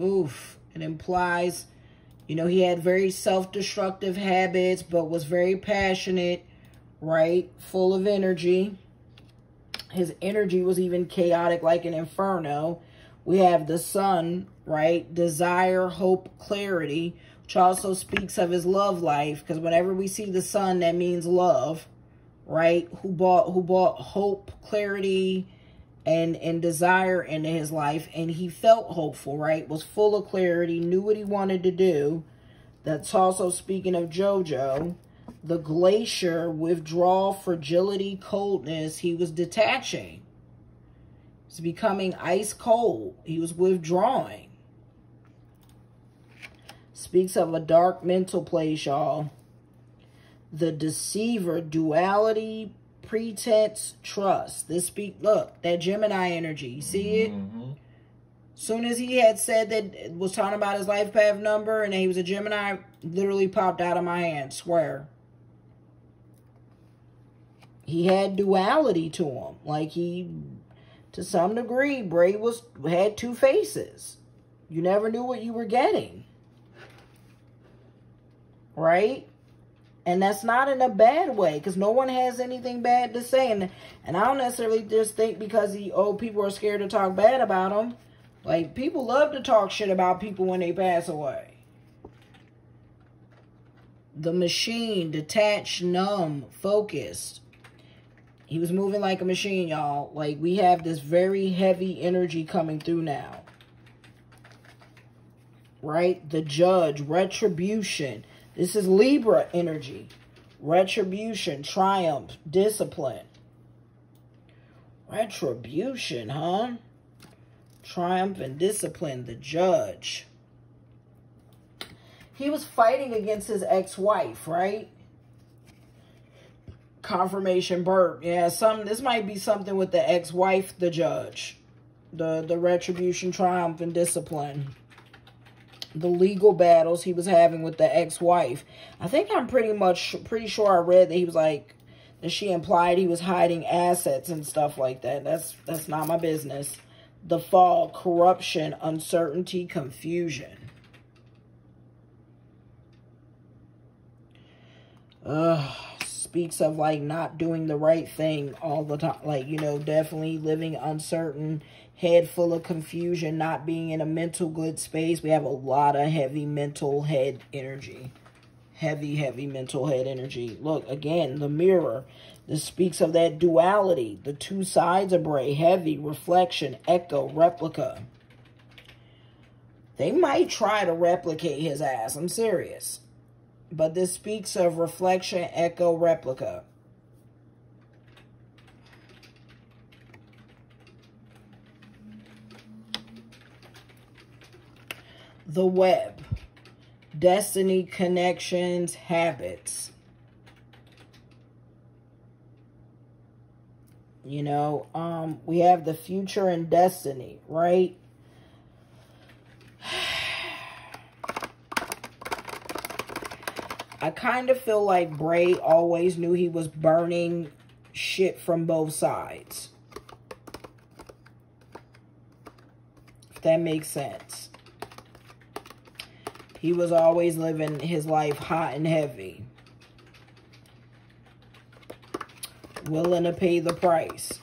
Oof. It implies you know, he had very self-destructive habits, but was very passionate, right? Full of energy. His energy was even chaotic like an inferno. We have the sun, right? Desire, hope, clarity, which also speaks of his love life. Because whenever we see the sun, that means love, right? Who bought who bought hope, clarity, and and desire into his life and he felt hopeful right? Was full of clarity knew what he wanted to do. That's also speaking of jojo. The glacier withdrawal fragility coldness he was detaching. He's becoming ice cold. He was withdrawing. Speaks of a dark mental place y'all. The deceiver duality pretense, trust. This speak, look, that Gemini energy. You see it? Mm-hmm. Soon as he had said that, was talking about his life path number and he was a Gemini, literally popped out of my hand, swear. He had duality to him. Like he, to some degree, Bray was had two faces. You never knew what you were getting. Right? And that's not in a bad way because no one has anything bad to say. And, and I don't necessarily just think because the old people are scared to talk bad about them. Like, people love to talk shit about people when they pass away. The machine, detached, numb, focused. He was moving like a machine, y'all. Like, we have this very heavy energy coming through now. Right? The judge, retribution this is Libra energy. Retribution, triumph, discipline. Retribution, huh? Triumph and discipline, the judge. He was fighting against his ex-wife, right? Confirmation burp. Yeah, some this might be something with the ex-wife, the judge. The the retribution, triumph, and discipline the legal battles he was having with the ex-wife. I think I'm pretty much pretty sure I read that he was like that she implied he was hiding assets and stuff like that. That's that's not my business. The fall, corruption, uncertainty, confusion. Ugh, speaks of like not doing the right thing all the time. Like, you know, definitely living uncertain head full of confusion, not being in a mental good space. We have a lot of heavy mental head energy. Heavy, heavy mental head energy. Look, again, the mirror. This speaks of that duality. The two sides of Bray. Heavy, reflection, echo, replica. They might try to replicate his ass. I'm serious. But this speaks of reflection, echo, replica. The web, destiny, connections, habits. You know, um, we have the future and destiny, right? I kind of feel like Bray always knew he was burning shit from both sides. If that makes sense. He was always living his life hot and heavy. Willing to pay the price.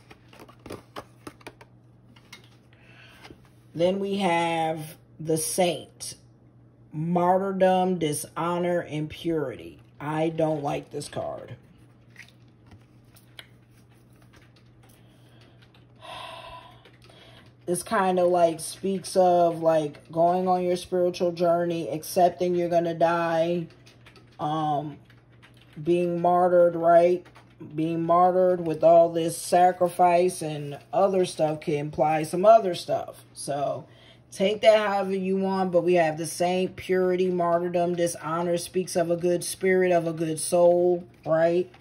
Then we have the saint. Martyrdom, dishonor, and purity. I don't like this card. This kind of like speaks of like going on your spiritual journey, accepting you're going to die, um, being martyred, right? Being martyred with all this sacrifice and other stuff can imply some other stuff. So take that however you want, but we have the same purity, martyrdom, dishonor speaks of a good spirit, of a good soul, right?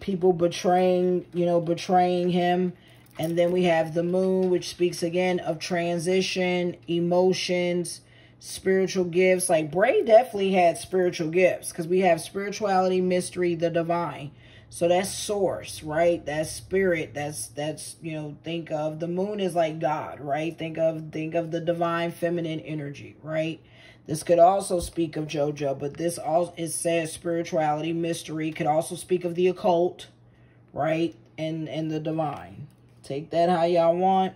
People betraying, you know, betraying him and then we have the moon, which speaks again of transition, emotions, spiritual gifts. Like Bray definitely had spiritual gifts because we have spirituality, mystery, the divine. So that's source, right? That's spirit. That's that's you know, think of the moon is like God, right? Think of think of the divine feminine energy, right? This could also speak of JoJo, but this all it says spirituality, mystery, could also speak of the occult, right? And and the divine. Take that how y'all want.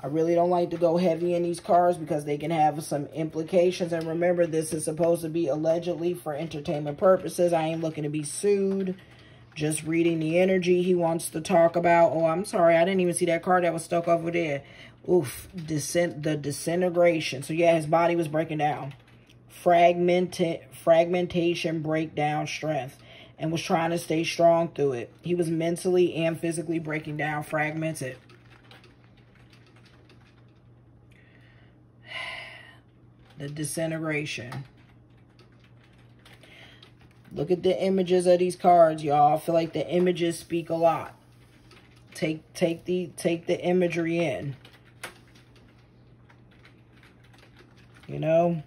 I really don't like to go heavy in these cards because they can have some implications. And remember, this is supposed to be allegedly for entertainment purposes. I ain't looking to be sued. Just reading the energy he wants to talk about. Oh, I'm sorry. I didn't even see that card that was stuck over there. Oof. Descent, the disintegration. So, yeah, his body was breaking down. Fragmented, fragmentation, breakdown, strength and was trying to stay strong through it. He was mentally and physically breaking down, fragmented. The disintegration. Look at the images of these cards, y'all. I feel like the images speak a lot. Take take the take the imagery in. You know?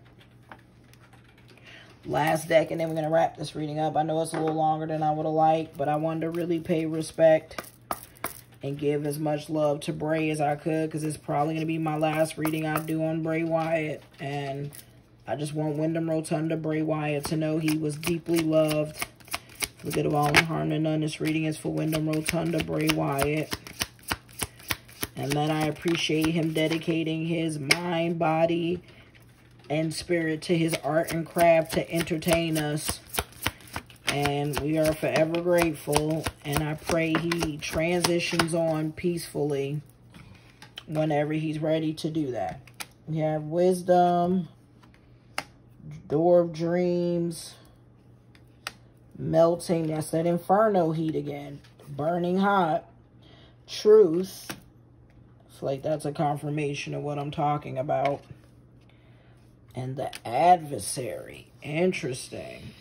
Last deck, and then we're going to wrap this reading up. I know it's a little longer than I would have liked, but I wanted to really pay respect and give as much love to Bray as I could because it's probably going to be my last reading I do on Bray Wyatt. And I just want Windham Rotunda Bray Wyatt to know he was deeply loved. For the of all harm to none, this reading is for Windham Rotunda Bray Wyatt. And that I appreciate him dedicating his mind, body, and spirit to his art and craft to entertain us and we are forever grateful. And I pray he transitions on peacefully whenever he's ready to do that. We have wisdom, door of dreams, melting. That's that inferno heat again. Burning hot. Truth. It's like that's a confirmation of what I'm talking about. And the adversary. Interesting.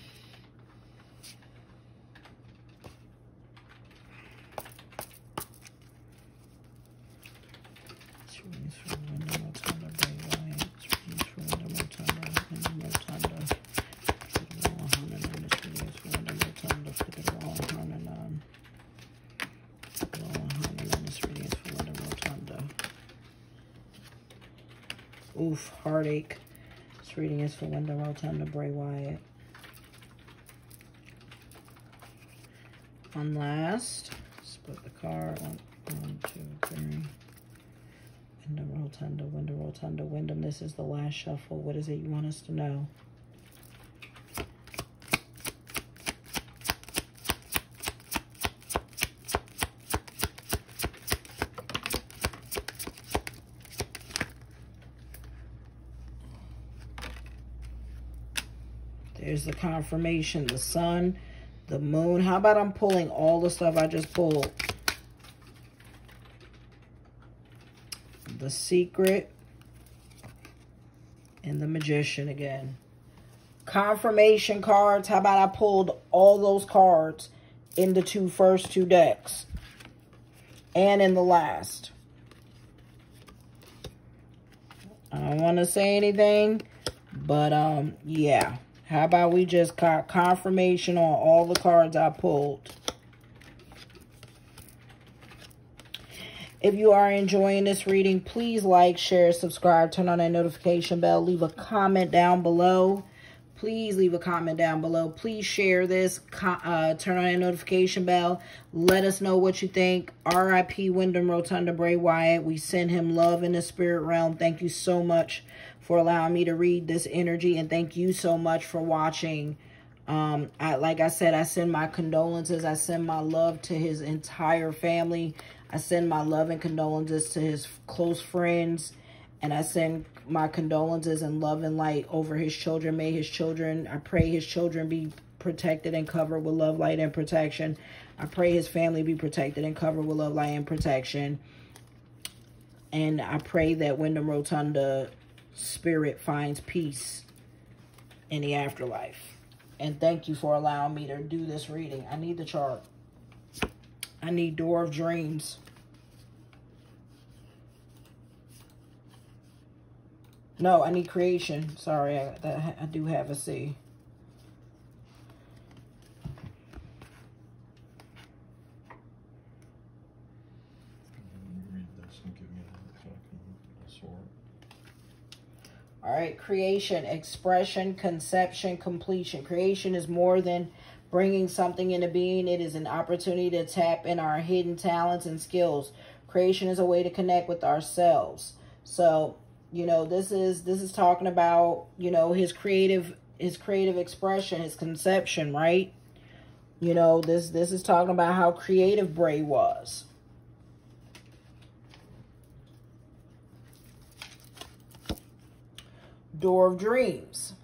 Oof, heartache. Reading is for Windham Rotunda Bray Wyatt. One last. Split the card. One, one, two, three. Windham Rotunda, Windham Rotunda, Windham. This is the last shuffle. What is it you want us to know? There's the confirmation, the sun, the moon. How about I'm pulling all the stuff I just pulled? The secret and the magician again. Confirmation cards. How about I pulled all those cards in the two first two decks and in the last. I don't want to say anything, but um, yeah. How about we just got confirmation on all the cards I pulled? If you are enjoying this reading, please like, share, subscribe, turn on that notification bell, leave a comment down below. Please leave a comment down below. Please share this, uh, turn on that notification bell. Let us know what you think. R.I.P. Windham Rotunda Bray Wyatt. We send him love in the spirit realm. Thank you so much for allowing me to read this energy. And thank you so much for watching. Um, I, like I said, I send my condolences. I send my love to his entire family. I send my love and condolences to his close friends. And I send my condolences and love and light over his children. May his children, I pray his children be protected and covered with love, light, and protection. I pray his family be protected and covered with love, light, and protection. And I pray that Windham Rotunda spirit finds peace in the afterlife. And thank you for allowing me to do this reading. I need the chart. I need Door of Dreams. No, I need creation. Sorry, I, I do have a C. All right, creation, expression, conception, completion. Creation is more than bringing something into being. It is an opportunity to tap in our hidden talents and skills. Creation is a way to connect with ourselves. So, you know, this is this is talking about, you know, his creative his creative expression, his conception, right? You know, this this is talking about how creative Bray was. Door of Dreams.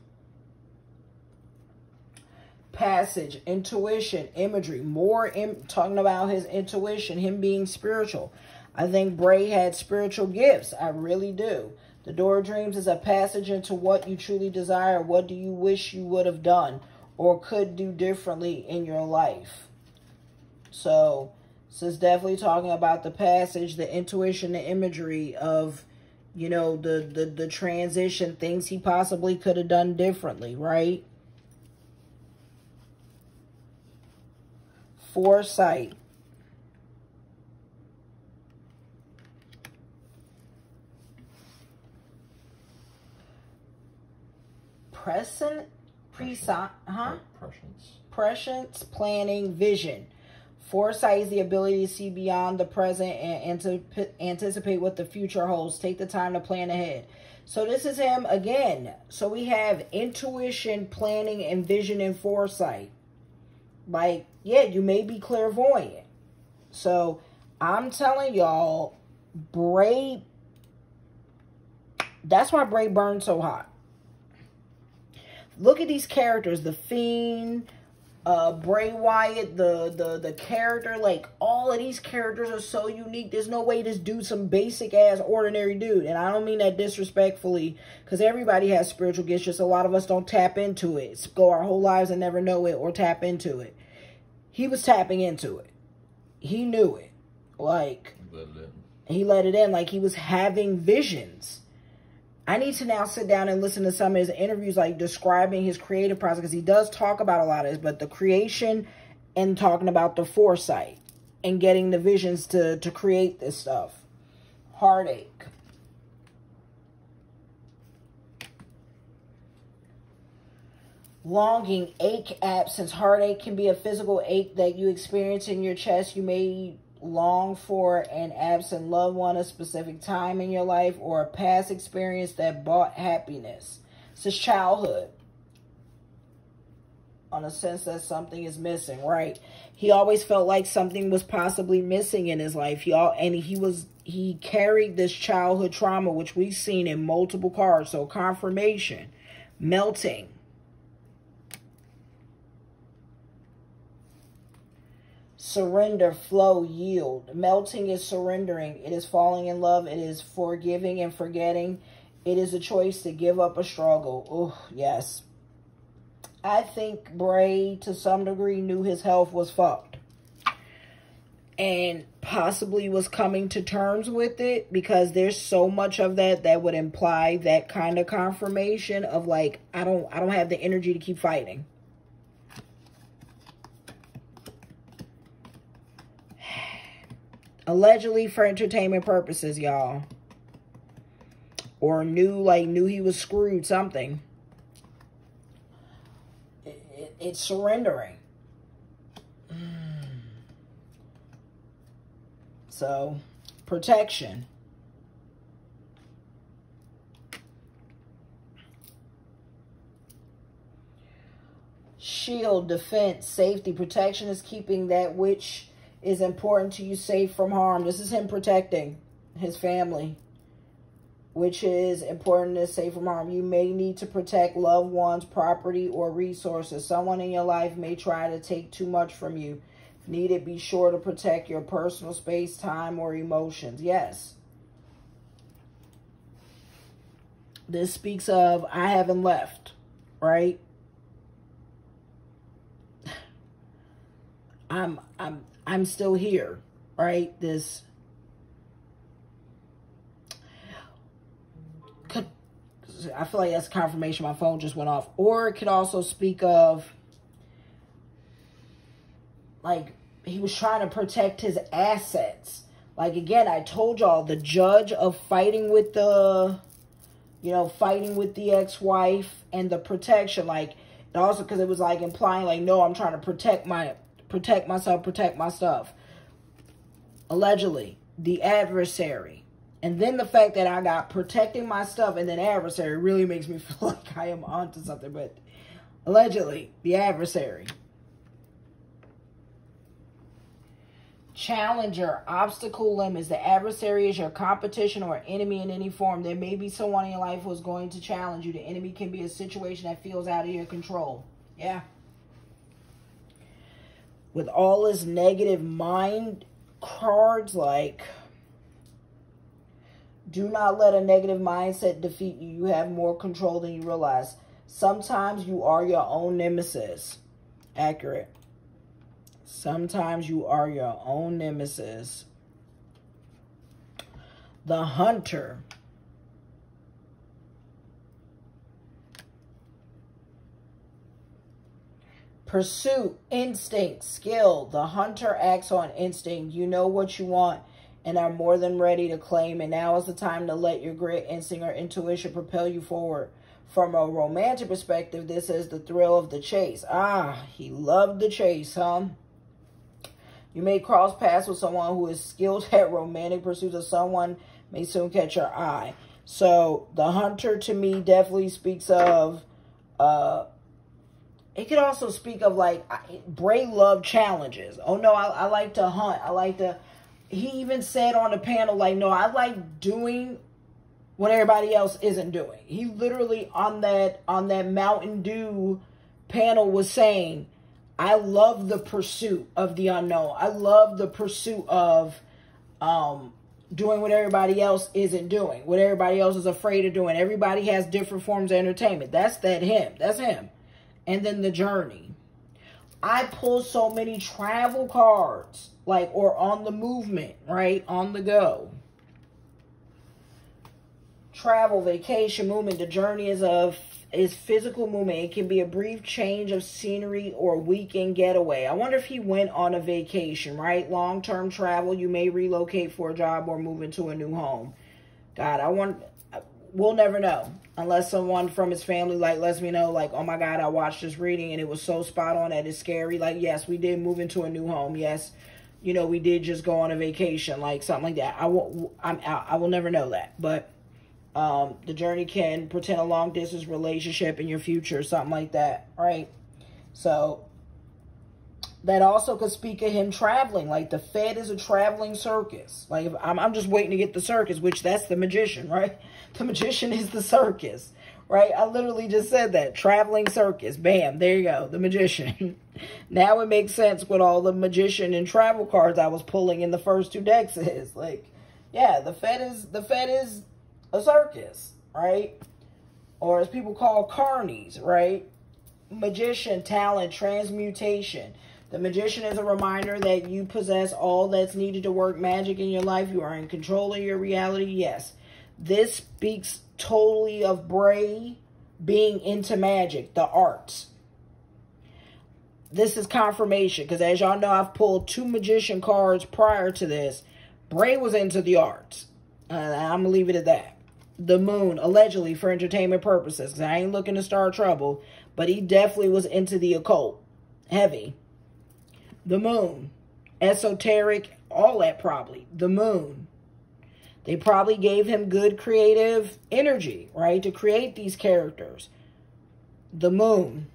Passage, intuition, imagery, more in, talking about his intuition, him being spiritual. I think Bray had spiritual gifts. I really do. The Door of Dreams is a passage into what you truly desire. What do you wish you would have done or could do differently in your life? So, this is definitely talking about the passage, the intuition, the imagery of you know, the, the, the transition, things he possibly could have done differently, right? Foresight. Present, present, huh? Prescience. Prescience, planning, vision. Foresight is the ability to see beyond the present and, to anticipate what the future holds. Take the time to plan ahead. So this is him again. So we have intuition, planning, and vision and foresight. Like, yeah, you may be clairvoyant. So I'm telling y'all, Bray, that's why Bray burns so hot. Look at these characters, the Fiend, uh Bray Wyatt, the the the character, like all of these characters are so unique. There's no way this dude's some basic ass ordinary dude. And I don't mean that disrespectfully, because everybody has spiritual gifts, just a lot of us don't tap into it. Go our whole lives and never know it or tap into it. He was tapping into it. He knew it. Like he let it in like he was having visions I need to now sit down and listen to some of his interviews, like describing his creative process, because he does talk about a lot of this, but the creation and talking about the foresight and getting the visions to, to create this stuff. Heartache. Longing, ache, absence. Heartache can be a physical ache that you experience in your chest. You may long for an absent loved one, a specific time in your life, or a past experience that brought happiness. Is childhood. On a sense that something is missing, right? He always felt like something was possibly missing in his life. He all and he was he carried this childhood trauma, which we've seen in multiple cards. So confirmation, melting, surrender, flow, yield. Melting is surrendering. It is falling in love. It is forgiving and forgetting. It is a choice to give up a struggle. Oh, yes. I think Bray, to some degree, knew his health was fucked. And possibly was coming to terms with it because there's so much of that that would imply that kind of confirmation of like, I don't, I don't have the energy to keep fighting. Allegedly for entertainment purposes, y'all. Or knew, like, knew he was screwed, something. It, it, it's surrendering. So, protection. Shield, defense, safety, protection is keeping that which is important to you safe from harm. This is him protecting his family, which is important to safe from harm. You may need to protect loved ones, property, or resources. Someone in your life may try to take too much from you. If needed, be sure to protect your personal space, time, or emotions. Yes. This speaks of, I haven't left, right? I'm, I'm, I'm still here, right? This could, I feel like that's confirmation. My phone just went off. Or it could also speak of, like, he was trying to protect his assets. Like, again, I told y'all, the judge of fighting with the, you know, fighting with the ex-wife and the protection, like, also because it was, like, implying, like, no, I'm trying to protect my protect myself, protect my stuff. Allegedly, the adversary. And then the fact that I got protecting my stuff and then adversary really makes me feel like I am onto something. But allegedly, the adversary. Challenger, obstacle limits. The adversary is your competition or enemy in any form. There may be someone in your life who's going to challenge you. The enemy can be a situation that feels out of your control. Yeah with all his negative mind cards, like, do not let a negative mindset defeat you. You have more control than you realize. Sometimes you are your own nemesis. Accurate. Sometimes you are your own nemesis. The hunter. Pursuit, instinct, skill. The hunter acts on instinct. You know what you want and are more than ready to claim. And now is the time to let your grit, instinct, or intuition propel you forward. From a romantic perspective, this is the thrill of the chase. Ah, he loved the chase, huh? You may cross paths with someone who is skilled at romantic pursuits of someone may soon catch your eye. So the hunter to me definitely speaks of uh it could also speak of like Bray love challenges. Oh no, I, I like to hunt. I like to. He even said on the panel like, no, I like doing what everybody else isn't doing. He literally on that on that Mountain Dew panel was saying, I love the pursuit of the unknown. I love the pursuit of um doing what everybody else isn't doing, what everybody else is afraid of doing. Everybody has different forms of entertainment. That's that him. That's him and then the journey. I pull so many travel cards, like, or on the movement, right? On the go. Travel, vacation, movement. The journey is of is physical movement. It can be a brief change of scenery or weekend getaway. I wonder if he went on a vacation, right? Long-term travel. You may relocate for a job or move into a new home. God, I want we'll never know unless someone from his family like lets me know like oh my god i watched this reading and it was so spot on that it's scary like yes we did move into a new home yes you know we did just go on a vacation like something like that i will i'm out i will never know that but um the journey can pretend a long distance relationship in your future something like that right so that also could speak of him traveling. Like the Fed is a traveling circus. Like I'm, I'm just waiting to get the circus, which that's the magician, right? The magician is the circus, right? I literally just said that. Traveling circus. Bam. There you go. The magician. now it makes sense what all the magician and travel cards I was pulling in the first two decks is. Like, yeah, the Fed is, the Fed is a circus, right? Or as people call carnies, right? Magician, talent, transmutation. The magician is a reminder that you possess all that's needed to work magic in your life. You are in control of your reality. Yes. This speaks totally of Bray being into magic, the arts. This is confirmation because as y'all know, I've pulled two magician cards prior to this. Bray was into the arts. Uh, I'm going to leave it at that. The moon, allegedly for entertainment purposes. Cause I ain't looking to start trouble, but he definitely was into the occult. Heavy. The moon. Esoteric, all that probably. The moon. They probably gave him good creative energy, right, to create these characters. The moon.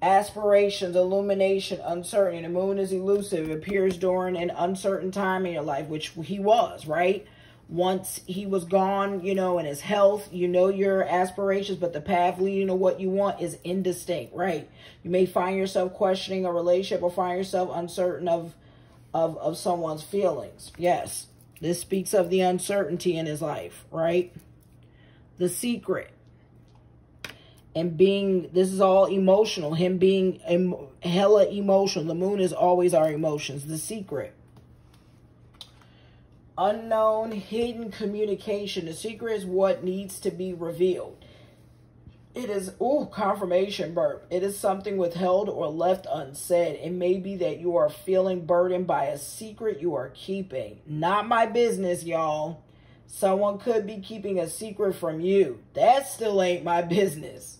Aspirations, illumination, uncertainty. The moon is elusive. Appears during an uncertain time in your life, which he was, right? Once he was gone, you know, in his health, you know your aspirations, but the path leading to what you want is indistinct, right? You may find yourself questioning a relationship or find yourself uncertain of of, of someone's feelings. Yes. This speaks of the uncertainty in his life, right? The secret. And being, this is all emotional. Him being em, hella emotional. The moon is always our emotions. The secret. Unknown, hidden communication. The secret is what needs to be revealed. It is, ooh, confirmation burp. It is something withheld or left unsaid. It may be that you are feeling burdened by a secret you are keeping. Not my business, y'all. Someone could be keeping a secret from you. That still ain't my business.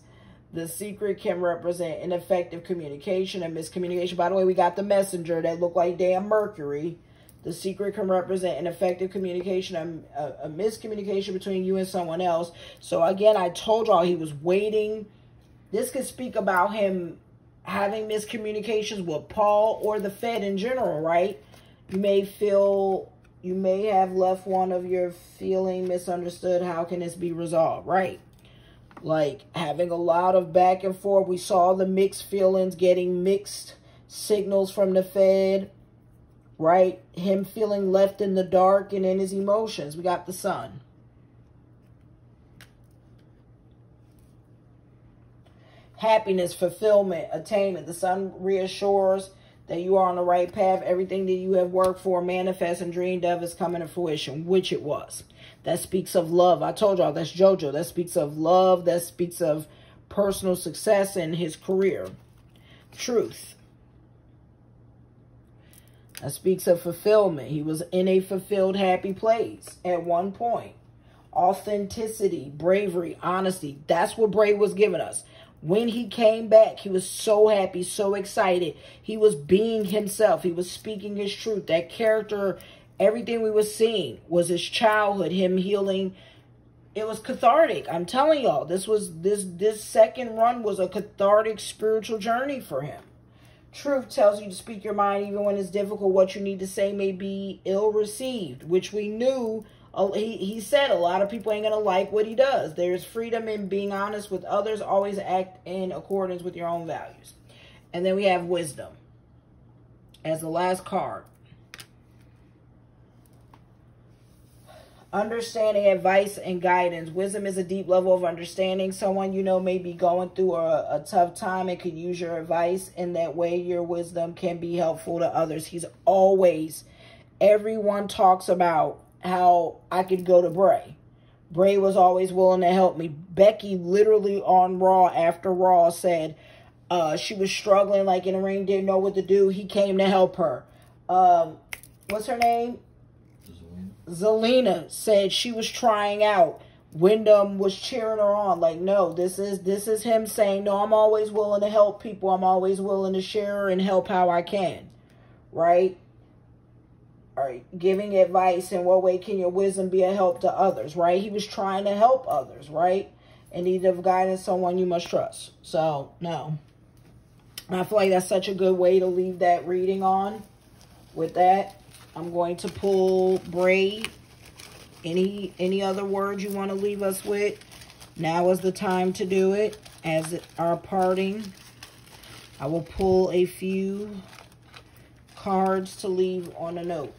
The secret can represent ineffective communication and miscommunication. By the way, we got the messenger that looked like damn Mercury. The secret can represent an effective communication, a, a, miscommunication between you and someone else. So again, I told y'all he was waiting. This could speak about him having miscommunications with Paul or the Fed in general, right? You may feel, you may have left one of your feeling misunderstood. How can this be resolved, right? Like having a lot of back and forth. We saw the mixed feelings, getting mixed signals from the Fed right? Him feeling left in the dark and in his emotions. We got the sun. Happiness, fulfillment, attainment. The sun reassures that you are on the right path. Everything that you have worked for, manifest, and dreamed of is coming to fruition, which it was. That speaks of love. I told y'all that's JoJo. That speaks of love. That speaks of personal success in his career. truth. That speaks of fulfillment. He was in a fulfilled, happy place at one point. Authenticity, bravery, honesty. That's what Bray was giving us. When he came back, he was so happy, so excited. He was being himself. He was speaking his truth. That character, everything we were seeing was his childhood, him healing. It was cathartic. I'm telling y'all, this was this this second run was a cathartic spiritual journey for him. Truth tells you to speak your mind even when it's difficult. What you need to say may be ill received, which we knew. He, he said a lot of people ain't going to like what he does. There's freedom in being honest with others. Always act in accordance with your own values. And then we have wisdom as the last card. Understanding, advice, and guidance. Wisdom is a deep level of understanding. Someone you know may be going through a, a tough time and could use your advice. In that way, your wisdom can be helpful to others. He's always, everyone talks about how I could go to Bray. Bray was always willing to help me. Becky literally on Raw after Raw said uh, she was struggling like in the ring, didn't know what to do. He came to help her. Um, what's her name? Zelina said she was trying out. Windham was cheering her on, like, no, this is this is him saying, no, I'm always willing to help people. I'm always willing to share and help how I can, right? All right, giving advice in what way can your wisdom be a help to others, right? He was trying to help others, right? In need of guidance, someone you must trust. So, no. I feel like that's such a good way to leave that reading on with that. I'm going to pull braid. Any, any other words you want to leave us with? Now is the time to do it. As our parting, I will pull a few cards to leave on a note.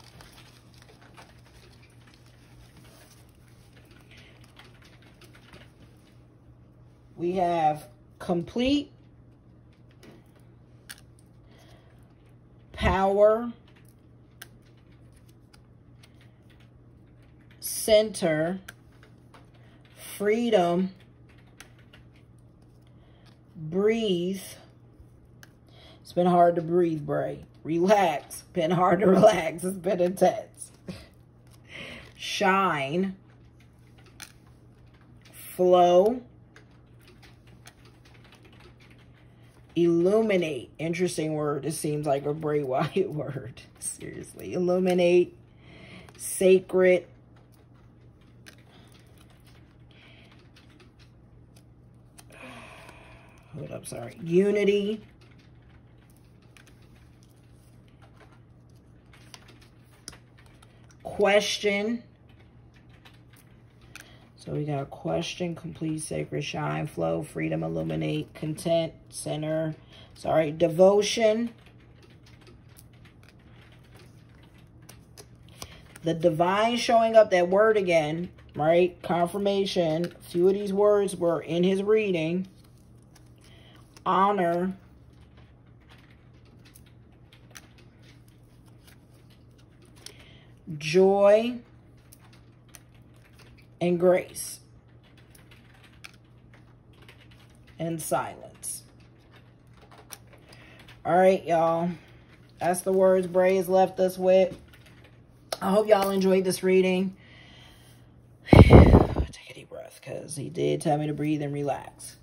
We have complete, power, center, freedom, breathe. It's been hard to breathe, Bray. Relax. Been hard to relax. It's been intense. Shine. Flow. Illuminate. Interesting word. It seems like a Bray Wyatt word. Seriously. Illuminate. Sacred. Hold up, sorry. Unity. Question. So we got a question, complete, sacred, shine, flow, freedom, illuminate, content, center. Sorry, devotion. The divine showing up, that word again, right? Confirmation. A few of these words were in his reading honor, joy, and grace, and silence. All right, y'all. That's the words Bray has left us with. I hope y'all enjoyed this reading. Take a deep breath because he did tell me to breathe and relax.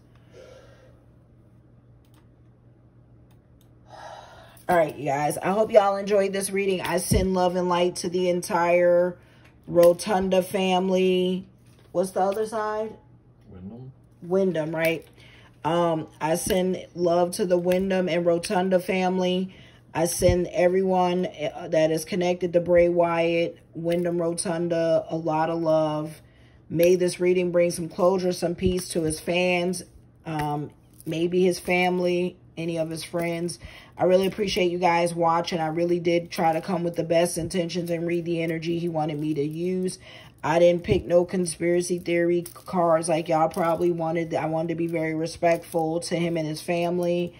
All right, you guys. I hope y'all enjoyed this reading. I send love and light to the entire Rotunda family. What's the other side? Windham. Windham, right? Um, I send love to the Windham and Rotunda family. I send everyone uh, that is connected to Bray Wyatt, Windham Rotunda, a lot of love. May this reading bring some closure, some peace to his fans, um, maybe his family, any of his friends. I really appreciate you guys watching. I really did try to come with the best intentions and read the energy he wanted me to use. I didn't pick no conspiracy theory cards like y'all probably wanted. I wanted to be very respectful to him and his family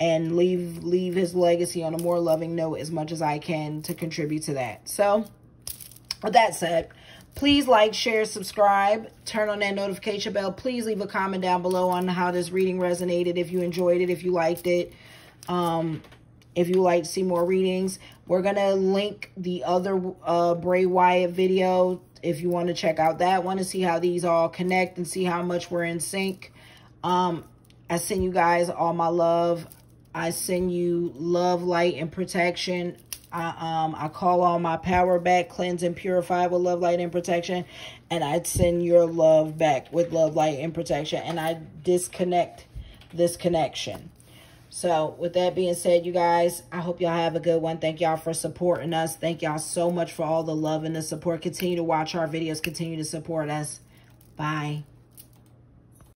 and leave leave his legacy on a more loving note as much as I can to contribute to that. So, with that said, please like, share, subscribe, turn on that notification bell. Please leave a comment down below on how this reading resonated, if you enjoyed it, if you liked it. Um, if you like to see more readings, we're going to link the other uh, Bray Wyatt video if you want to check out that one to see how these all connect and see how much we're in sync. Um, I send you guys all my love. I send you love, light, and protection. I, um, I call all my power back, cleanse and purify with love, light, and protection. And I send your love back with love, light, and protection. And I disconnect this connection. So with that being said, you guys, I hope y'all have a good one. Thank y'all for supporting us. Thank y'all so much for all the love and the support. Continue to watch our videos. Continue to support us. Bye.